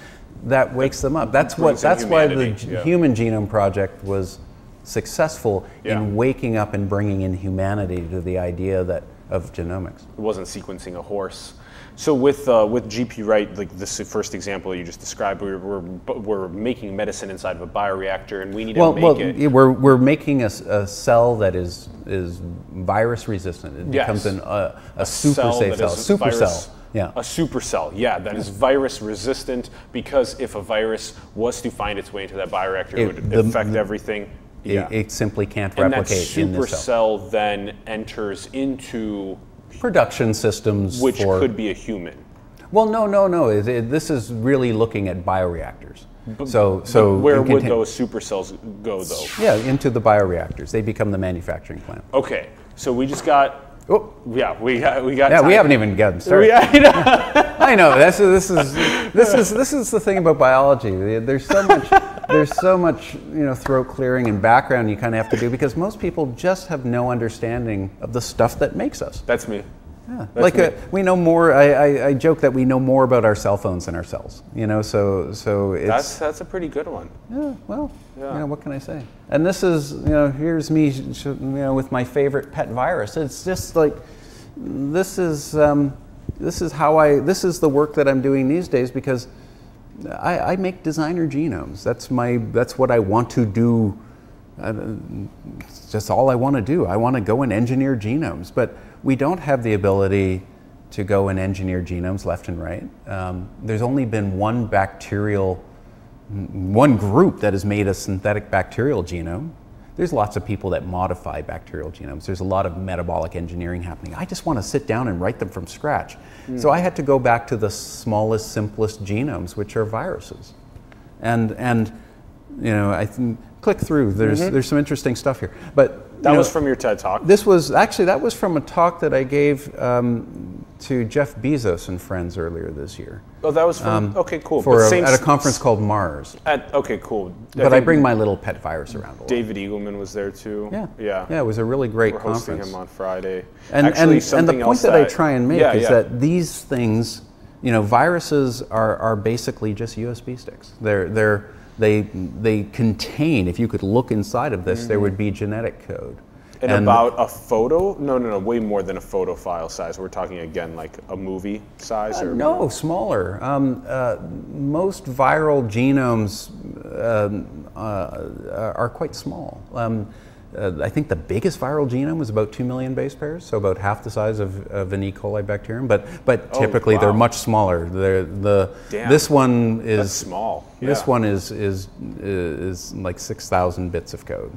That wakes them up. That's what. That's why the. Human Genome Project was successful in waking up and bringing in humanity to the idea that of genomics. It wasn't sequencing a horse. So with uh, with GP Wright, like this first example you just described, we're, we're, we're making medicine inside of a bioreactor, and we need Well, to make well, it. we're, we're making a cell that is is virus resistant. It Yes. becomes an, uh, a, super cell safe cell, super virus- cell. Yeah. A supercell, yeah, that is virus resistant because if a virus was to find its way into that bioreactor, it, It- would the- affect the- everything. Yeah. it simply can't and that replicate in this cell. supercell then enters into Production systems which for could be a human. Well, no, no, no. It, it- this is really looking at bioreactors. so, so But where would those supercells go though? Yeah, into the bioreactors. They become the manufacturing plant. Okay, so we just got. Oh, Yeah, we got. We got. yeah, we haven't even gotten started. We, I know. I know. This is this is this is this is the thing about biology. There's so much there's so much you know throat clearing and background you kind of have to do because most people just have no understanding of the stuff that makes us. That's me. Yeah. That's Like me. uh, we know more. I, I, I joke that we know more about our cell phones than ourselves. You know, so so it's That's that's a pretty good one. Yeah, well, Yeah. you know, what can I say? And this is, you know, here's me, you know, with my favorite pet virus. It's just like, this is, um, this is how I, this is the work that I'm doing these days because I, I make designer genomes. That's my, that's what I want to do. Uh, it's just all I want to do. I want to go and engineer genomes, but we don't have the ability to go and engineer genomes left and right. Um, there's only been one bacterial one group that has made a synthetic bacterial genome. There's lots of people that modify bacterial genomes. There's a lot of metabolic engineering happening. I just want to sit down and write them from scratch. So I had to go back to the smallest, simplest genomes, which are viruses. And, and you know, I click through. There's, there's some interesting stuff here. But That know, was from your TED talk. this was actually that was from a talk that I gave um, to Jeff Bezos and friends earlier this year. Oh, that was from. okay, cool. Um, For a, at a conference called Mars. At, okay, cool. But I bring my little pet virus around a lot. David Eagleman was there too. Yeah. Yeah. Yeah, it was a really great We're hosting him on Friday. and, Actually, and, and the point else that, I try and make yeah, is yeah. that these things you know, viruses are, are basically just USB sticks. They're, they're, they, they contain, if you could look inside of this, there would be genetic code. And, about a photo? No, no, no, way more than a photo file size. We're talking again like a movie size, or No, smaller. Um, uh, most viral genomes um, uh, are quite small. Um, uh, I think the biggest viral genome was about 2 million base pairs, so about half the size of, of an E. coli bacterium. But, but Oh, typically they're much smaller. They're, the, Damn. this one is That's small. This Yeah. one is, is, is like 6,000 bits of code.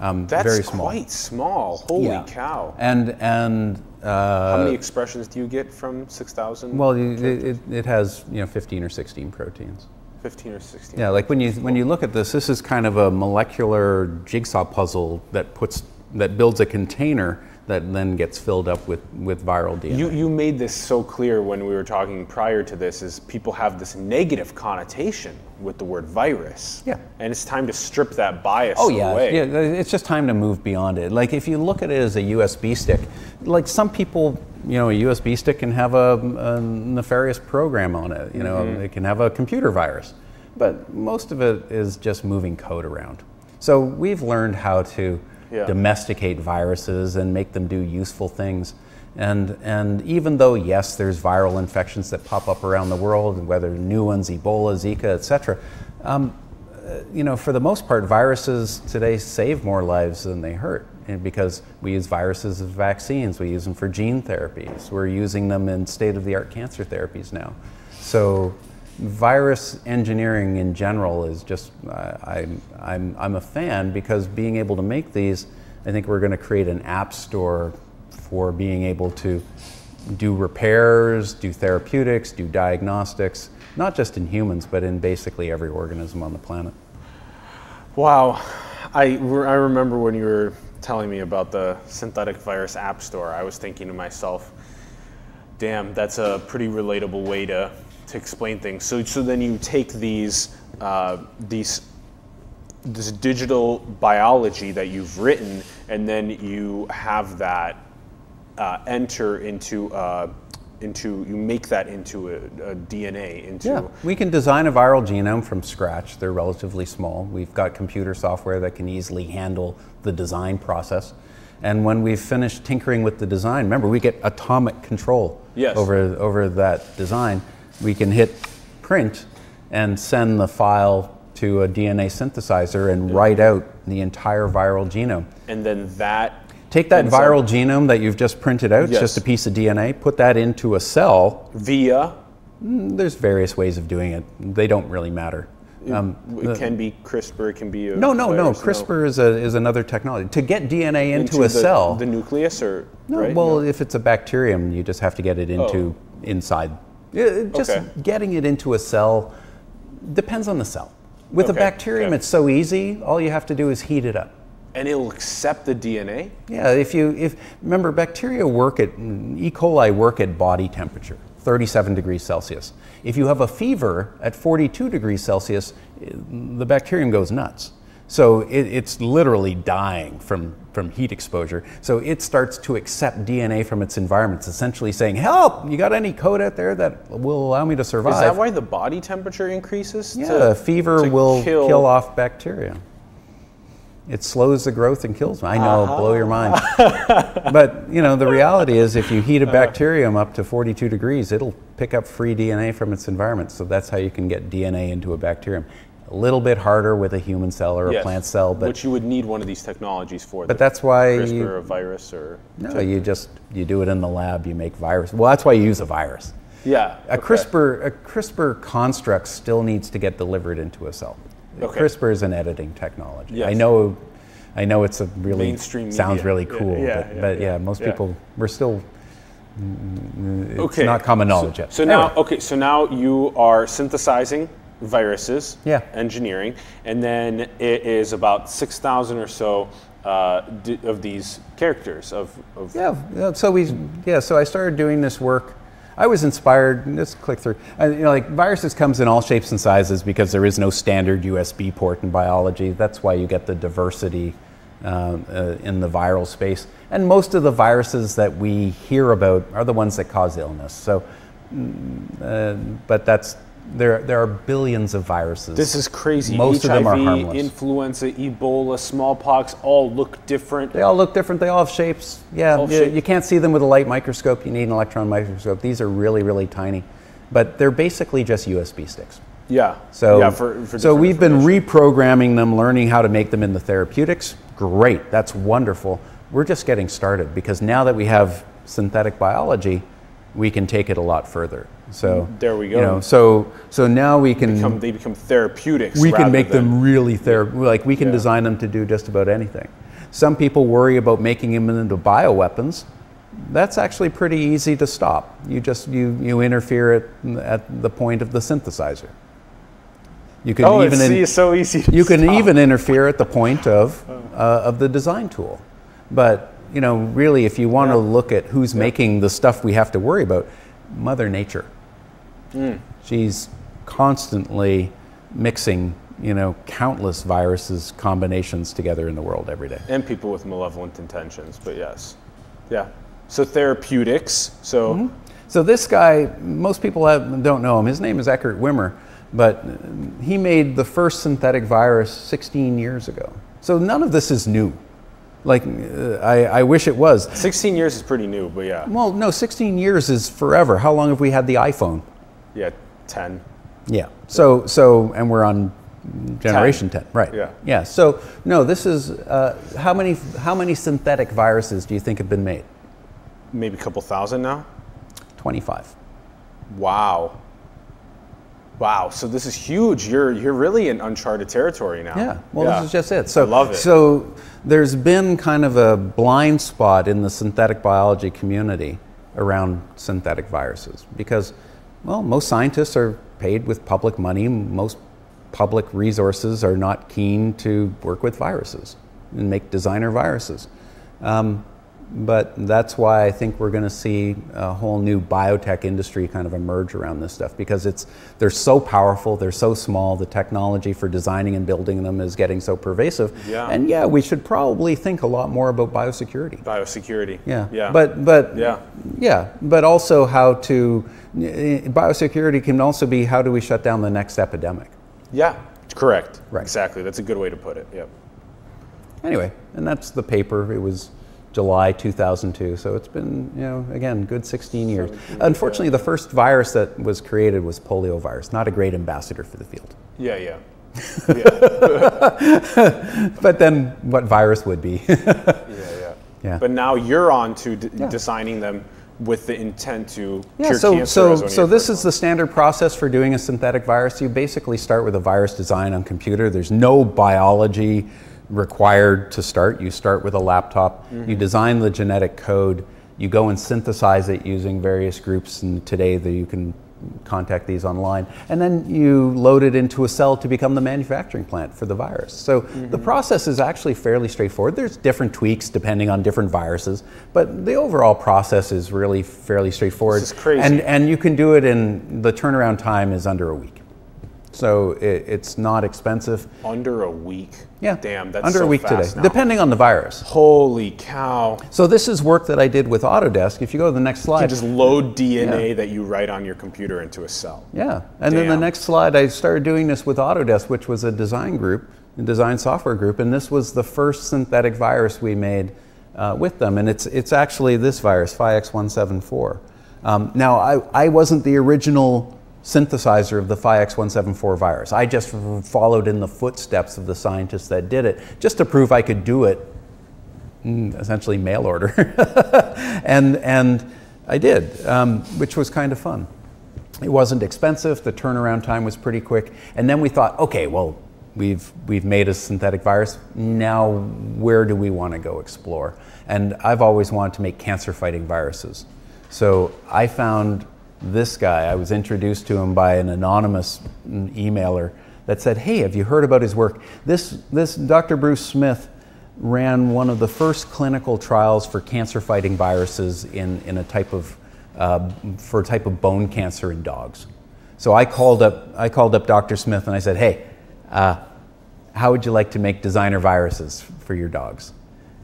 Um, That's very small. quite small. Holy Yeah. cow! And, and uh, How many expressions do you get from six thousand? well, it, it, it has you know 15 or 16 proteins. Fifteen or sixteen. Yeah, like when you when you look at this, this is kind of a molecular jigsaw puzzle that puts that builds a container that then gets filled up with with viral DNA. You, you made this so clear when we were talking prior to this is people have this negative connotation with the word virus. Yeah. And it's time to strip that bias Oh yeah, away. yeah. It's just time to move beyond it. Like if you look at it as a USB stick, like some people, you know, a USB stick can have a, a nefarious program on it. You know, Mm-hmm. it can have a computer virus, but most of it is just moving code around. So we've learned how to Yeah. domesticate viruses and make them do useful things. And, and even though, yes, there's viral infections that pop up around the world, whether new ones, Ebola, Zika, et cetera, um, you know, for the most part, viruses today save more lives than they hurt because we use viruses as vaccines. We use them for gene therapies. We're using them in state of the art cancer therapies now. So, virus engineering in general is just, I, I'm, I'm, I'm a fan because being able to make these, I think we're going to create an app store for being able to do repairs, do therapeutics, do diagnostics, not just in humans, but in basically every organism on the planet. Wow. I, I remember when you were telling me about the synthetic virus app store, I was thinking to myself, damn, that's a pretty relatable way to, to explain things. So, so then you take these, uh, these, this digital biology that you've written, and then you have that uh, enter into, uh, into, you make that into a, a DNA, into. Yeah, we can design a viral genome from scratch. They're relatively small. We've got computer software that can easily handle the design process. And when we've finished tinkering with the design, remember we get atomic control Yes. over, over that design. We can hit print and send the file to a DNA synthesizer and write out the entire viral genome. And then that. Take that viral genome that you've just printed out, it's Yes. just a piece of DNA, put that into a cell Via there's various ways of doing it. They don't really matter. Um, It can be CRISPR. It can be a no, no, no. CRISPR is, a, is another technology. To get DNA into, a the, cell, the nucleus, or no, right? well, No. if it's a bacterium, you just have to get it into inside. Yeah, Just Okay. getting it into a cell depends on the cell. With a bacterium, okay. it's so easy. All you have to do is heat it up. And it'll accept the DNA. Yeah, if you if remember bacteria work at E. coli work at body temperature, 37 degrees Celsius. If you have a fever at 42 degrees Celsius, the bacterium goes nuts. So it, it's literally dying from, from heat exposure. So it starts to accept DNA from its environment. It's essentially saying, "Help! You got any code out there that will allow me to survive?" Is that why the body temperature increases? Yeah, to- fever to will kill, kill. off bacteria. It slows the growth and kills them. I know, uh-huh. blow your mind. but you know, the reality is, if you heat a uh-huh. bacterium up to 42 degrees, it'll pick up free DNA from its environment. So that's how you can get DNA into a bacterium. A little bit harder with a human cell or a plant cell, but which you would need one of these technologies for. but that's why CRISPR you, or a virus or no, you just you do it in the lab. You make virus. Well, that's why you use a virus. yeah. A okay. CRISPR, a CRISPR construct still needs to get delivered into a cell. Okay. CRISPR is an editing technology. Yes. I know, I know it's a really Mainstream sounds media. really cool, yeah, but, yeah, but yeah, yeah, most yeah. people we're still. It's Okay. not common knowledge so, yet. So now, Anyway, okay, so now you are synthesizing viruses, Yeah. engineering, and then it is about six thousand or so uh, d- of these characters of, of yeah, yeah, so we yeah, so I started doing this work. I was inspired. Let's click through. Uh, you know, like viruses comes in all shapes and sizes because there is no standard USB port in biology. That's why you get the diversity um, uh, in the viral space. And most of the viruses that we hear about are the ones that cause illness. So uh, but that's there. There are billions of viruses. This is crazy. Most HIV, of them are harmless. influenza, Ebola, smallpox all look different. They all look different. They all have shapes. Yeah, All you, shape. you can't see them with a light microscope. You need an electron microscope. These are really, really tiny, but they're basically just USB sticks. Yeah. So, yeah, for, for so we've been reprogramming them, learning how to make them in the therapeutics. Great, that's wonderful. We're just getting started because now that we have synthetic biology, we can take it a lot further. So There we You go. know, so so now we can become, they become therapeutics. we can make than- them really ther- like we can Yeah. design them to do just about anything. Some people worry about making them into bioweapons. That's actually pretty easy to stop. You just you you interfere at, at the point of the synthesizer. You can Oh, even it's, in- so easy. To you can stop. even interfere at the point of uh, of the design tool. But you know, really, if you want Yeah. to look at who's making the stuff we have to worry about, Mother Nature. Hmm. She's constantly mixing, you know, countless viruses combinations together in the world every day. and people with malevolent intentions. But yes, yeah. So therapeutics. So Mm-hmm. So this guy, most people have, don't know him. His name is Eckert Wimmer, but he made the first synthetic virus 16 years ago. So none of this is new. Like, uh, I, I wish it was. 16 years is pretty new, but yeah, Well, no, 16 years is forever. How long have we had the iPhone? Yeah, 10. Yeah. So, so, and we're on generation 10, right? Yeah. Yeah. So, no, this is uh, how many how many synthetic viruses do you think have been made? Maybe a couple thousand now. 25. Wow. Wow. So this is huge. You're you're really in uncharted territory now. Yeah. Well, this is just it. So, I love it. So, there's been kind of a blind spot in the synthetic biology community around synthetic viruses because, well, most scientists are paid with public money. Most public resources are not keen to work with viruses and make designer viruses. Um, but that's why I think we're going to see a whole new biotech industry kind of emerge around this stuff because it's they're so powerful, they're so small, the technology for designing and building them is getting so pervasive. Yeah. And yeah, we should probably think a lot more about biosecurity. biosecurity. Yeah. Yeah. But but Yeah. yeah, but also how to biosecurity can also be how do we shut down the next epidemic. yeah. It's correct. Right. Exactly. That's a good way to put it. Yep. Anyway, and that's the paper. It was July 2002, so it's been, you know, again, good 16 years. Unfortunately, the first virus that was created was polio virus. Not a great ambassador for the field. Yeah. Yeah. But then, what virus would be? Yeah. Yeah. Yeah. But now you're on to d- Yeah. designing them with the intent to yeah. cure So, cancer. so, as one of so this is the standard process for doing a synthetic virus. You basically start with a virus design on computer. There's no biology required to start. You start with a laptop. Mm-hmm. You design the genetic code. You go and synthesize it using various groups. And today, that you can contact these online. And then you load it into a cell to become the manufacturing plant for the virus. So the Mm-hmm. process is actually fairly straightforward. There's different tweaks depending on different viruses, but the overall process is really fairly straightforward. This is crazy. And and you can do it in the turnaround time is under a week. So it, it's not expensive. Under a week. Yeah. Damn. That's under so a week today, now. depending on the virus. Holy cow. So this is work that I did with Autodesk. If you go to the next slide, You just load DNA Yeah. that you write on your computer into a cell. Yeah, and then the next slide, I started doing this with Autodesk, which was a design group, a design software group, and this was the first synthetic virus we made uh, with them, and it's it's actually this virus, PHX174. Um, now, I, I wasn't the original synthesizer of the PHX174 virus. I just followed in the footsteps of the scientists that did it, just to prove I could do it mm, essentially mail order. and, and I did, um, which was kind of fun. It wasn't expensive, the turnaround time was pretty quick. And then we thought, okay, well, we've, we've made a synthetic virus. Now, where do we want to go explore? And I've always wanted to make cancer fighting viruses. So I found this guy, I was introduced to him by an anonymous emailer that said, Hey, have you heard about his work? This, this Dr. Bruce Smith ran one of the first clinical trials for cancer fighting viruses in, in a type of, uh, for a type of bone cancer in dogs. So I called up, I called up Dr. Smith and I said, Hey, uh, how would you like to make designer viruses for your dogs?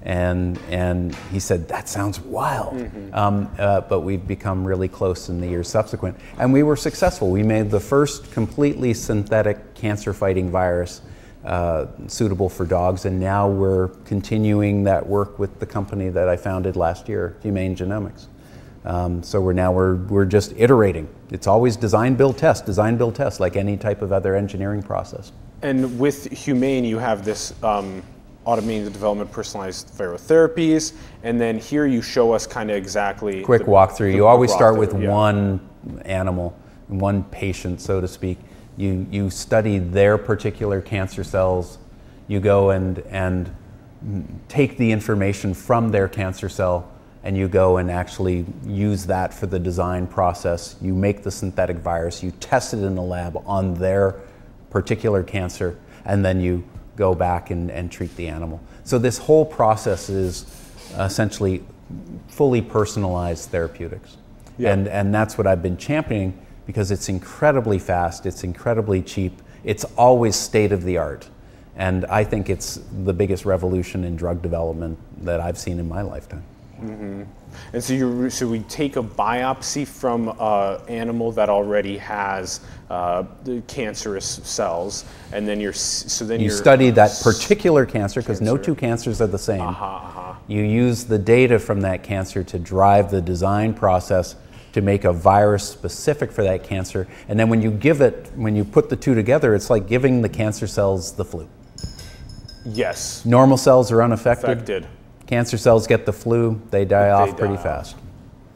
And, and he said, That sounds wild. Mm-hmm. Um, uh, but we've become really close in the years subsequent. And we were successful. We made the first completely synthetic cancer fighting virus uh, suitable for dogs. And now we're continuing that work with the company that I founded last year, Humane Genomics. Um, so we're now we're, we're just iterating. It's always design, build, test, design, build, test, like any type of other engineering process. And with Humane, you have this um, automated development personalized therapies, and then here you show us kind of exactly Quick the- walkthrough. the You always start with yeah. one animal, one patient, so to speak. You, you study their particular cancer cells. You go and, and take the information from their cancer cell and you go and actually use that for the design process. You make the synthetic virus, you test it in the lab on their particular cancer, and then you go back and, and treat the animal. So this whole process is essentially fully personalized therapeutics. Yeah. And, and that's what I've been championing because it's incredibly fast, it's incredibly cheap, it's always state of the art. And I think it's the biggest revolution in drug development that I've seen in my lifetime. And so you so we take a biopsy from an animal that already has uh, the cancerous cells, and then you're so then You study that particular cancer because no two cancers are the same. Uh-huh, uh-huh. You use the data from that cancer to drive the design process to make a virus specific for that cancer. And then when you give it, when you put the two together, it's like giving the cancer cells the flu. Yes, Normal cells are unaffected. affected. Cancer cells get the flu, they die off die pretty off. fast.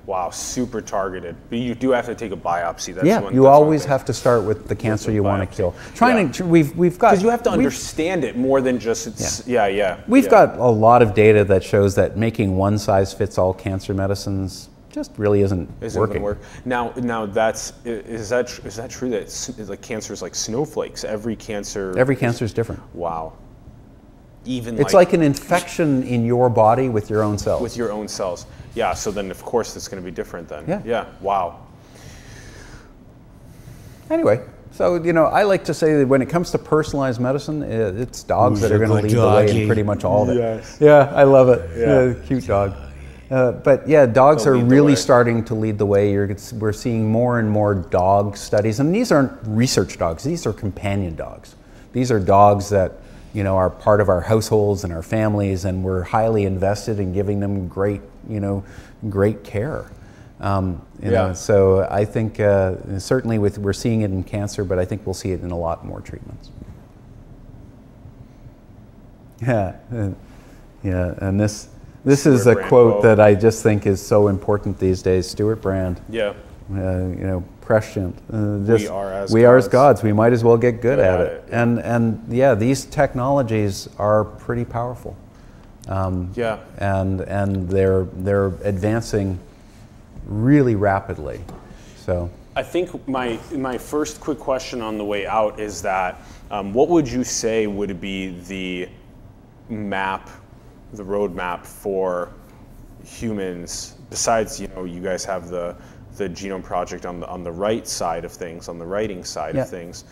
Wow, super targeted. But you do have to take a biopsy. That's yeah, one, you always have to start with the cancer you want to kill. Trying Yeah. to, we've, we've got. because you have to understand it more than just it's yeah yeah. We've yeah. got a lot of data that shows that making one size fits all cancer medicines just really isn't, Isn't working. work. Now, now that's is that is that true that like cancer is like snowflakes? Every cancer. Every cancer is different. Wow. Even It's like an infection in your body with your own cells. with your own cells. Yeah. So then, of course, it's going to be different then. Yeah. Yeah. Wow. anyway, so you know, I like to say that when it comes to personalized medicine, uh, it's dogs Who's that are going to good lead the way in pretty much all of it. Yes. Yeah, I love it. Yeah. Yeah, cute dog. Uh, but yeah, dogs They'll are really starting to lead the way. You're, it's- we're seeing more and more dog studies, and these aren't research dogs. These are companion dogs. These are dogs that you know are part of our households and our families, and we're highly invested in giving them great, you know, great care. Um, you Yeah. know, so I think uh, certainly with we're seeing it in cancer, but I think we'll see it in a lot more treatments. Yeah, uh, yeah, and this this is a Brand quote quote. that I just think is so important these days. Stuart Brand, Yeah. uh, you know, prescient. Uh, just, are as we are as gods. gods. We might as well get good Good at at it. it. And and yeah, these technologies are pretty powerful. Um, Yeah. and and they're they're advancing really rapidly. So I think my my first quick question on the way out is that um, what would you say would be the map, the roadmap for humans? Besides, you know, you guys have the the genome project on the on the right side of things, on the writing side Yeah. of things.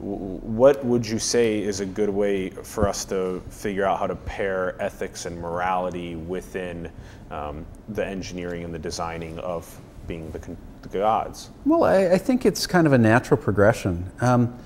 What would you say is a good way for us to figure out how to pair ethics and morality within um, the engineering and the designing of being the, the gods? Well, I, I think it's kind of a natural progression. Um,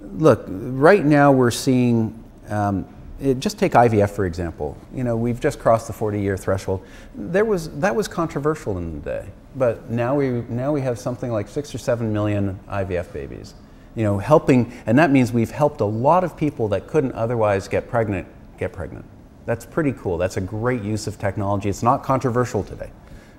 look, right now we're seeing, um, it, just take IVF for example. You know, we've just crossed the 40-year threshold. There was that was controversial in the day, but now we now we have something like six or seven million IVF babies. You know, helping, and that means we've helped a lot of people that couldn't otherwise get pregnant get pregnant. That's pretty cool. That's a great use of technology. It's not controversial today.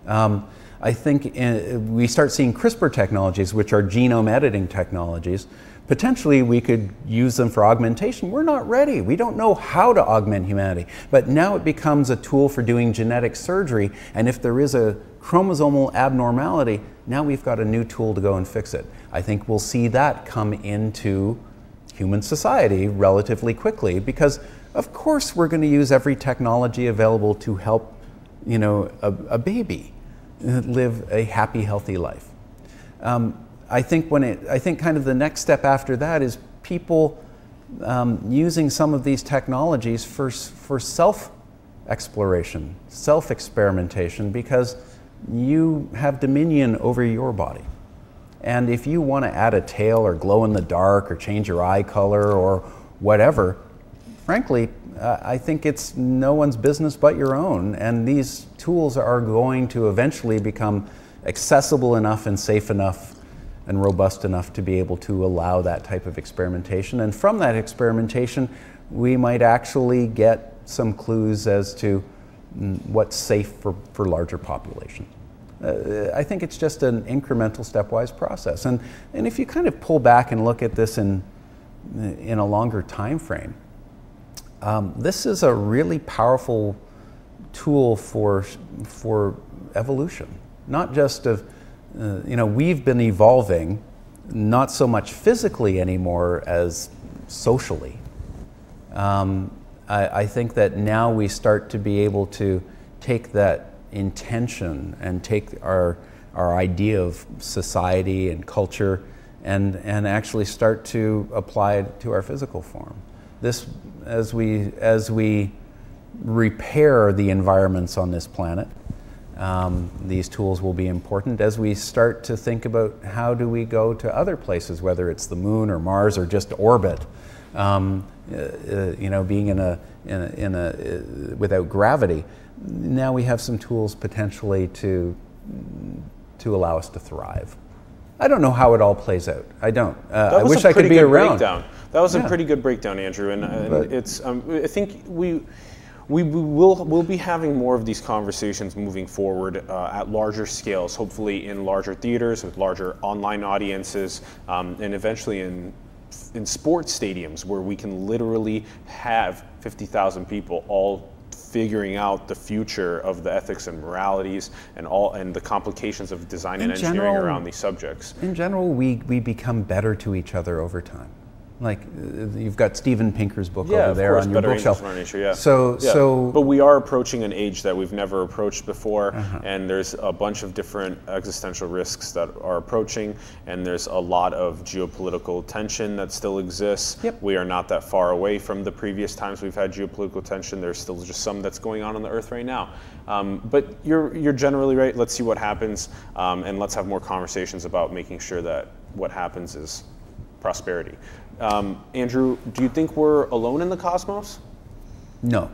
Um, I think uh, we start seeing CRISPR technologies, which are genome editing technologies. Potentially, we could use them for augmentation. We're not ready. We don't know how to augment humanity. But now it becomes a tool for doing genetic surgery. And if there is a chromosomal abnormality, now we've got a new tool to go and fix it. I think we'll see that come into human society relatively quickly because, of course, we're going to use every technology available to help, you know, a, a baby live a happy, healthy life. Um, I think when it, I think kind of the next step after that is people um, using some of these technologies for for self exploration, self experimentation, because you have dominion over your body. And if you want to add a tail or glow in the dark or change your eye color or whatever, frankly, uh, I think it's no one's business but your own. And these tools are going to eventually become accessible enough and safe enough and robust enough to be able to allow that type of experimentation. And from that experimentation, we might actually get some clues as to mm, what's safe for, for larger populations. Uh, I think it's just an incremental stepwise process. And, and if you kind of pull back and look at this in, in a longer time frame, um, this is a really powerful tool for, for evolution, not just of, uh, you know, we've been evolving not so much physically anymore as socially. Um, I, I think that now we start to be able to take that intention and take our, our idea of society and culture and, and actually start to apply it to our physical form. This, as we, as we repair the environments on this planet, um, these tools will be important as we start to think about how do we go to other places, whether it's the moon or Mars or just orbit. Um, uh, uh, you know, being in a, in a, in a uh, without gravity. Now we have some tools potentially to, to allow us to thrive. I don't know how it all plays out. I don't. Uh, I wish I could be around. Breakdown. That was yeah. a pretty good breakdown, Andrew. And, and it's, um, I think we, we, we will we'll be having more of these conversations moving forward uh, at larger scales, hopefully in larger theaters with larger online audiences, um, and eventually in in sports stadiums where we can literally have 50,000 people all figuring out the future of the ethics and moralities and all and the complications of design in and engineering general, around these subjects. In general, we, we become better to each other over time. Like uh, you've got Steven Pinker's book yeah, over there course, on your bookshelf. Nature, yeah. So, yeah. so, but we are approaching an age that we've never approached before, uh-huh. and there's a bunch of different existential risks that are approaching, and there's a lot of geopolitical tension that still exists. Yep. We are not that far away from the previous times we've had geopolitical tension. There's still just some that's going on on the Earth right now. Um, but you're you're generally right. Let's see what happens, um, and let's have more conversations about making sure that what happens is prosperity. Um, Andrew, do you think we're alone in the cosmos? No.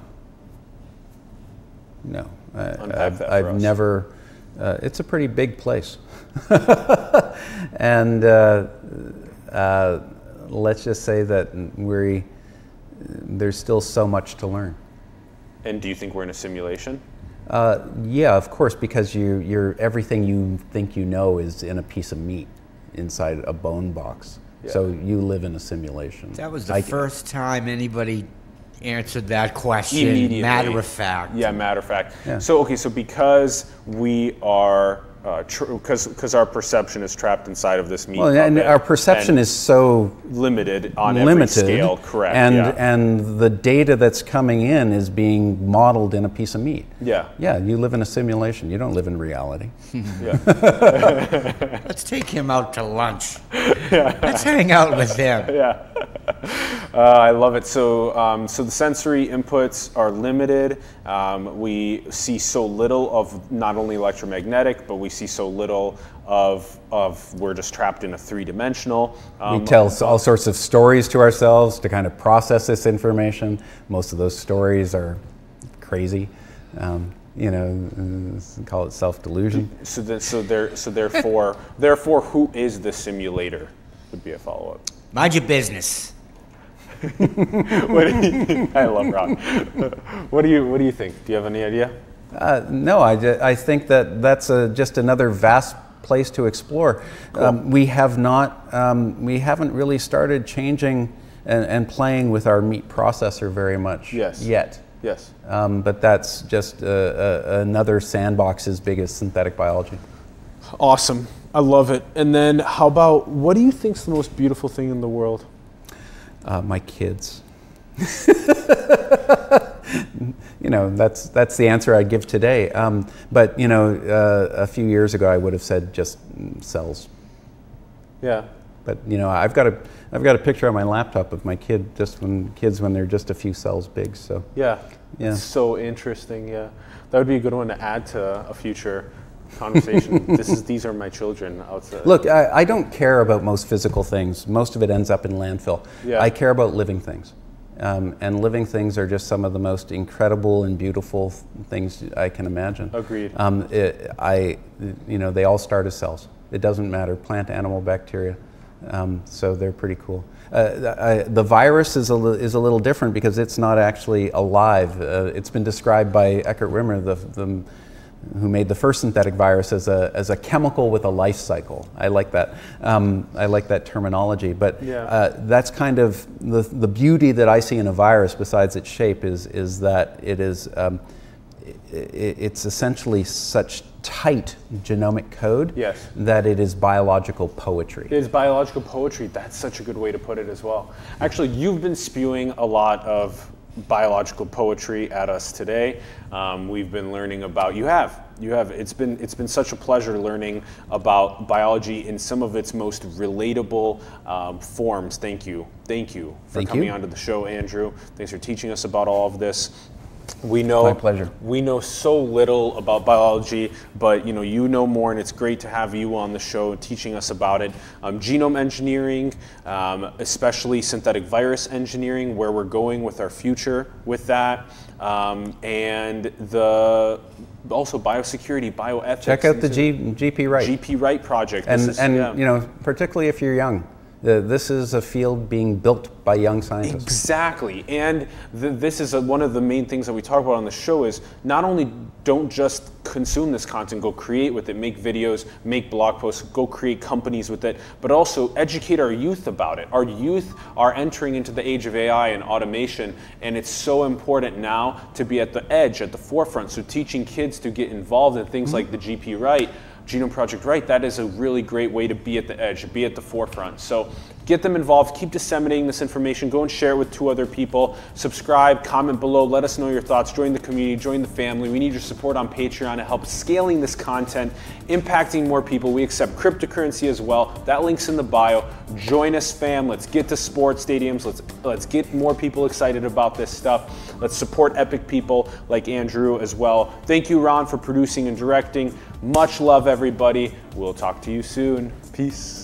No. I, have I've never, uh, it's a pretty big place. and uh, uh, let's just say that we there's still so much to learn. And do you think we're in a simulation? Uh, yeah, of course, because you, you're, everything you think you know is in a piece of meat inside a bone box. So you live in a simulation. That was the I, first time anybody answered that question. Matter of fact. Yeah, matter of fact. Yeah. So okay, so because we are because uh, because our perception is trapped inside of this meat. Well, and our perception is so limited on limited, every scale. Correct. And yeah. and the data that's coming in is being modeled in a piece of meat. Yeah. Yeah. You live in a simulation. You don't live in reality. yeah. Let's take him out to lunch. Yeah. Let's hang out with him. Yeah. Uh, I love it. So, um, so the sensory inputs are limited. Um, we see so little of not only electromagnetic, but we see so little of of we're just trapped in a three dimensional. Um, we tell all sorts of stories to ourselves to kind of process this information. Most of those stories are crazy. Um, you know, call it self delusion. So, the, so there, so therefore, therefore, who is the simulator? Would be a follow up. Mind your business. what do you, I love Ron. what do you What do you think? Do you have any idea? Uh, no, I, I think that that's a, just another vast place to explore. Cool. Um, we have not, um, we haven't really started changing and, and, playing with our meat processor very much yes. yet. Yes. Um, but that's just a, a, another sandbox as big as synthetic biology. Awesome. I love it. And then, how about what do you think is the most beautiful thing in the world? Uh, my kids. you know, that's that's the answer I'd give today. Um, but you know, uh, a few years ago, I would have said just cells. Yeah. But you know, I've got a I've got a picture on my laptop of my kid just when kids when they're just a few cells big. So Yeah. Yeah. It's so interesting. Yeah. That would be a good one to add to a future conversation. this is these are my children outside. look, I, I don't care about most physical things. Most of it ends up in landfill. Yeah. I care about living things. Um, and living things are just some of the most incredible and beautiful th- things I can imagine. Agreed. Um, it, I, you know, they all start as cells. It doesn't matter, plant, animal, bacteria. Um, so they're pretty cool. Uh, I, the virus is a, is a little different because it's not actually alive. Uh, it's been described by Eckard Wimmer, the, the, who made the first synthetic virus, as a, as a chemical with a life cycle. I like that. Um, I like that terminology. But Yeah. uh, that's kind of the, the beauty that I see in a virus, besides its shape, is, is that it is. Um, i- i- it's essentially such tight genomic code Yes. that it is biological poetry. It is biological poetry. That's such a good way to put it as well. Actually, you've been spewing a lot of biological poetry at us today. Um, we've been learning about. You have. You have. It's been. It's been such a pleasure learning about biology in some of its most relatable um, forms. Thank you. Thank you for Thank coming you. onto the show, Andrew. Thanks for teaching us about all of this. We know My pleasure. we know so little about biology, but you know you know more, and it's great to have you on the show teaching us about it. Um, genome engineering, um, especially synthetic virus engineering, where we're going with our future with that, um, and the also biosecurity, bioethics. Check out the G, GP-write. GP Wright project. and This is- and yeah. you know, particularly if you're young, this is a field being built by young scientists. Exactly, and th- this is a, one of the main things that we talk about on the show is not only don't just consume this content, go create with it, make videos, make blog posts, go create companies with it, but also educate our youth about it. Our youth are entering into the age of AI and automation, and it's so important now to be at the edge, at the forefront. So teaching kids to get involved in things like the GP-write. Genome Project-write, that is a really great way to be at the edge, be at the forefront. So get them involved, keep disseminating this information, go and share it with two other people. Subscribe, comment below, let us know your thoughts, join the community, join the family. We need your support on Patreon to help scaling this content, impacting more people. We accept cryptocurrency as well. That link's in the bio. Join us, fam. Let's get to sports stadiums. Let's let's get more people excited about this stuff. Let's support epic people like Andrew as well. Thank you, Ron, for producing and directing. Much love, everybody. We'll talk to you soon. Peace.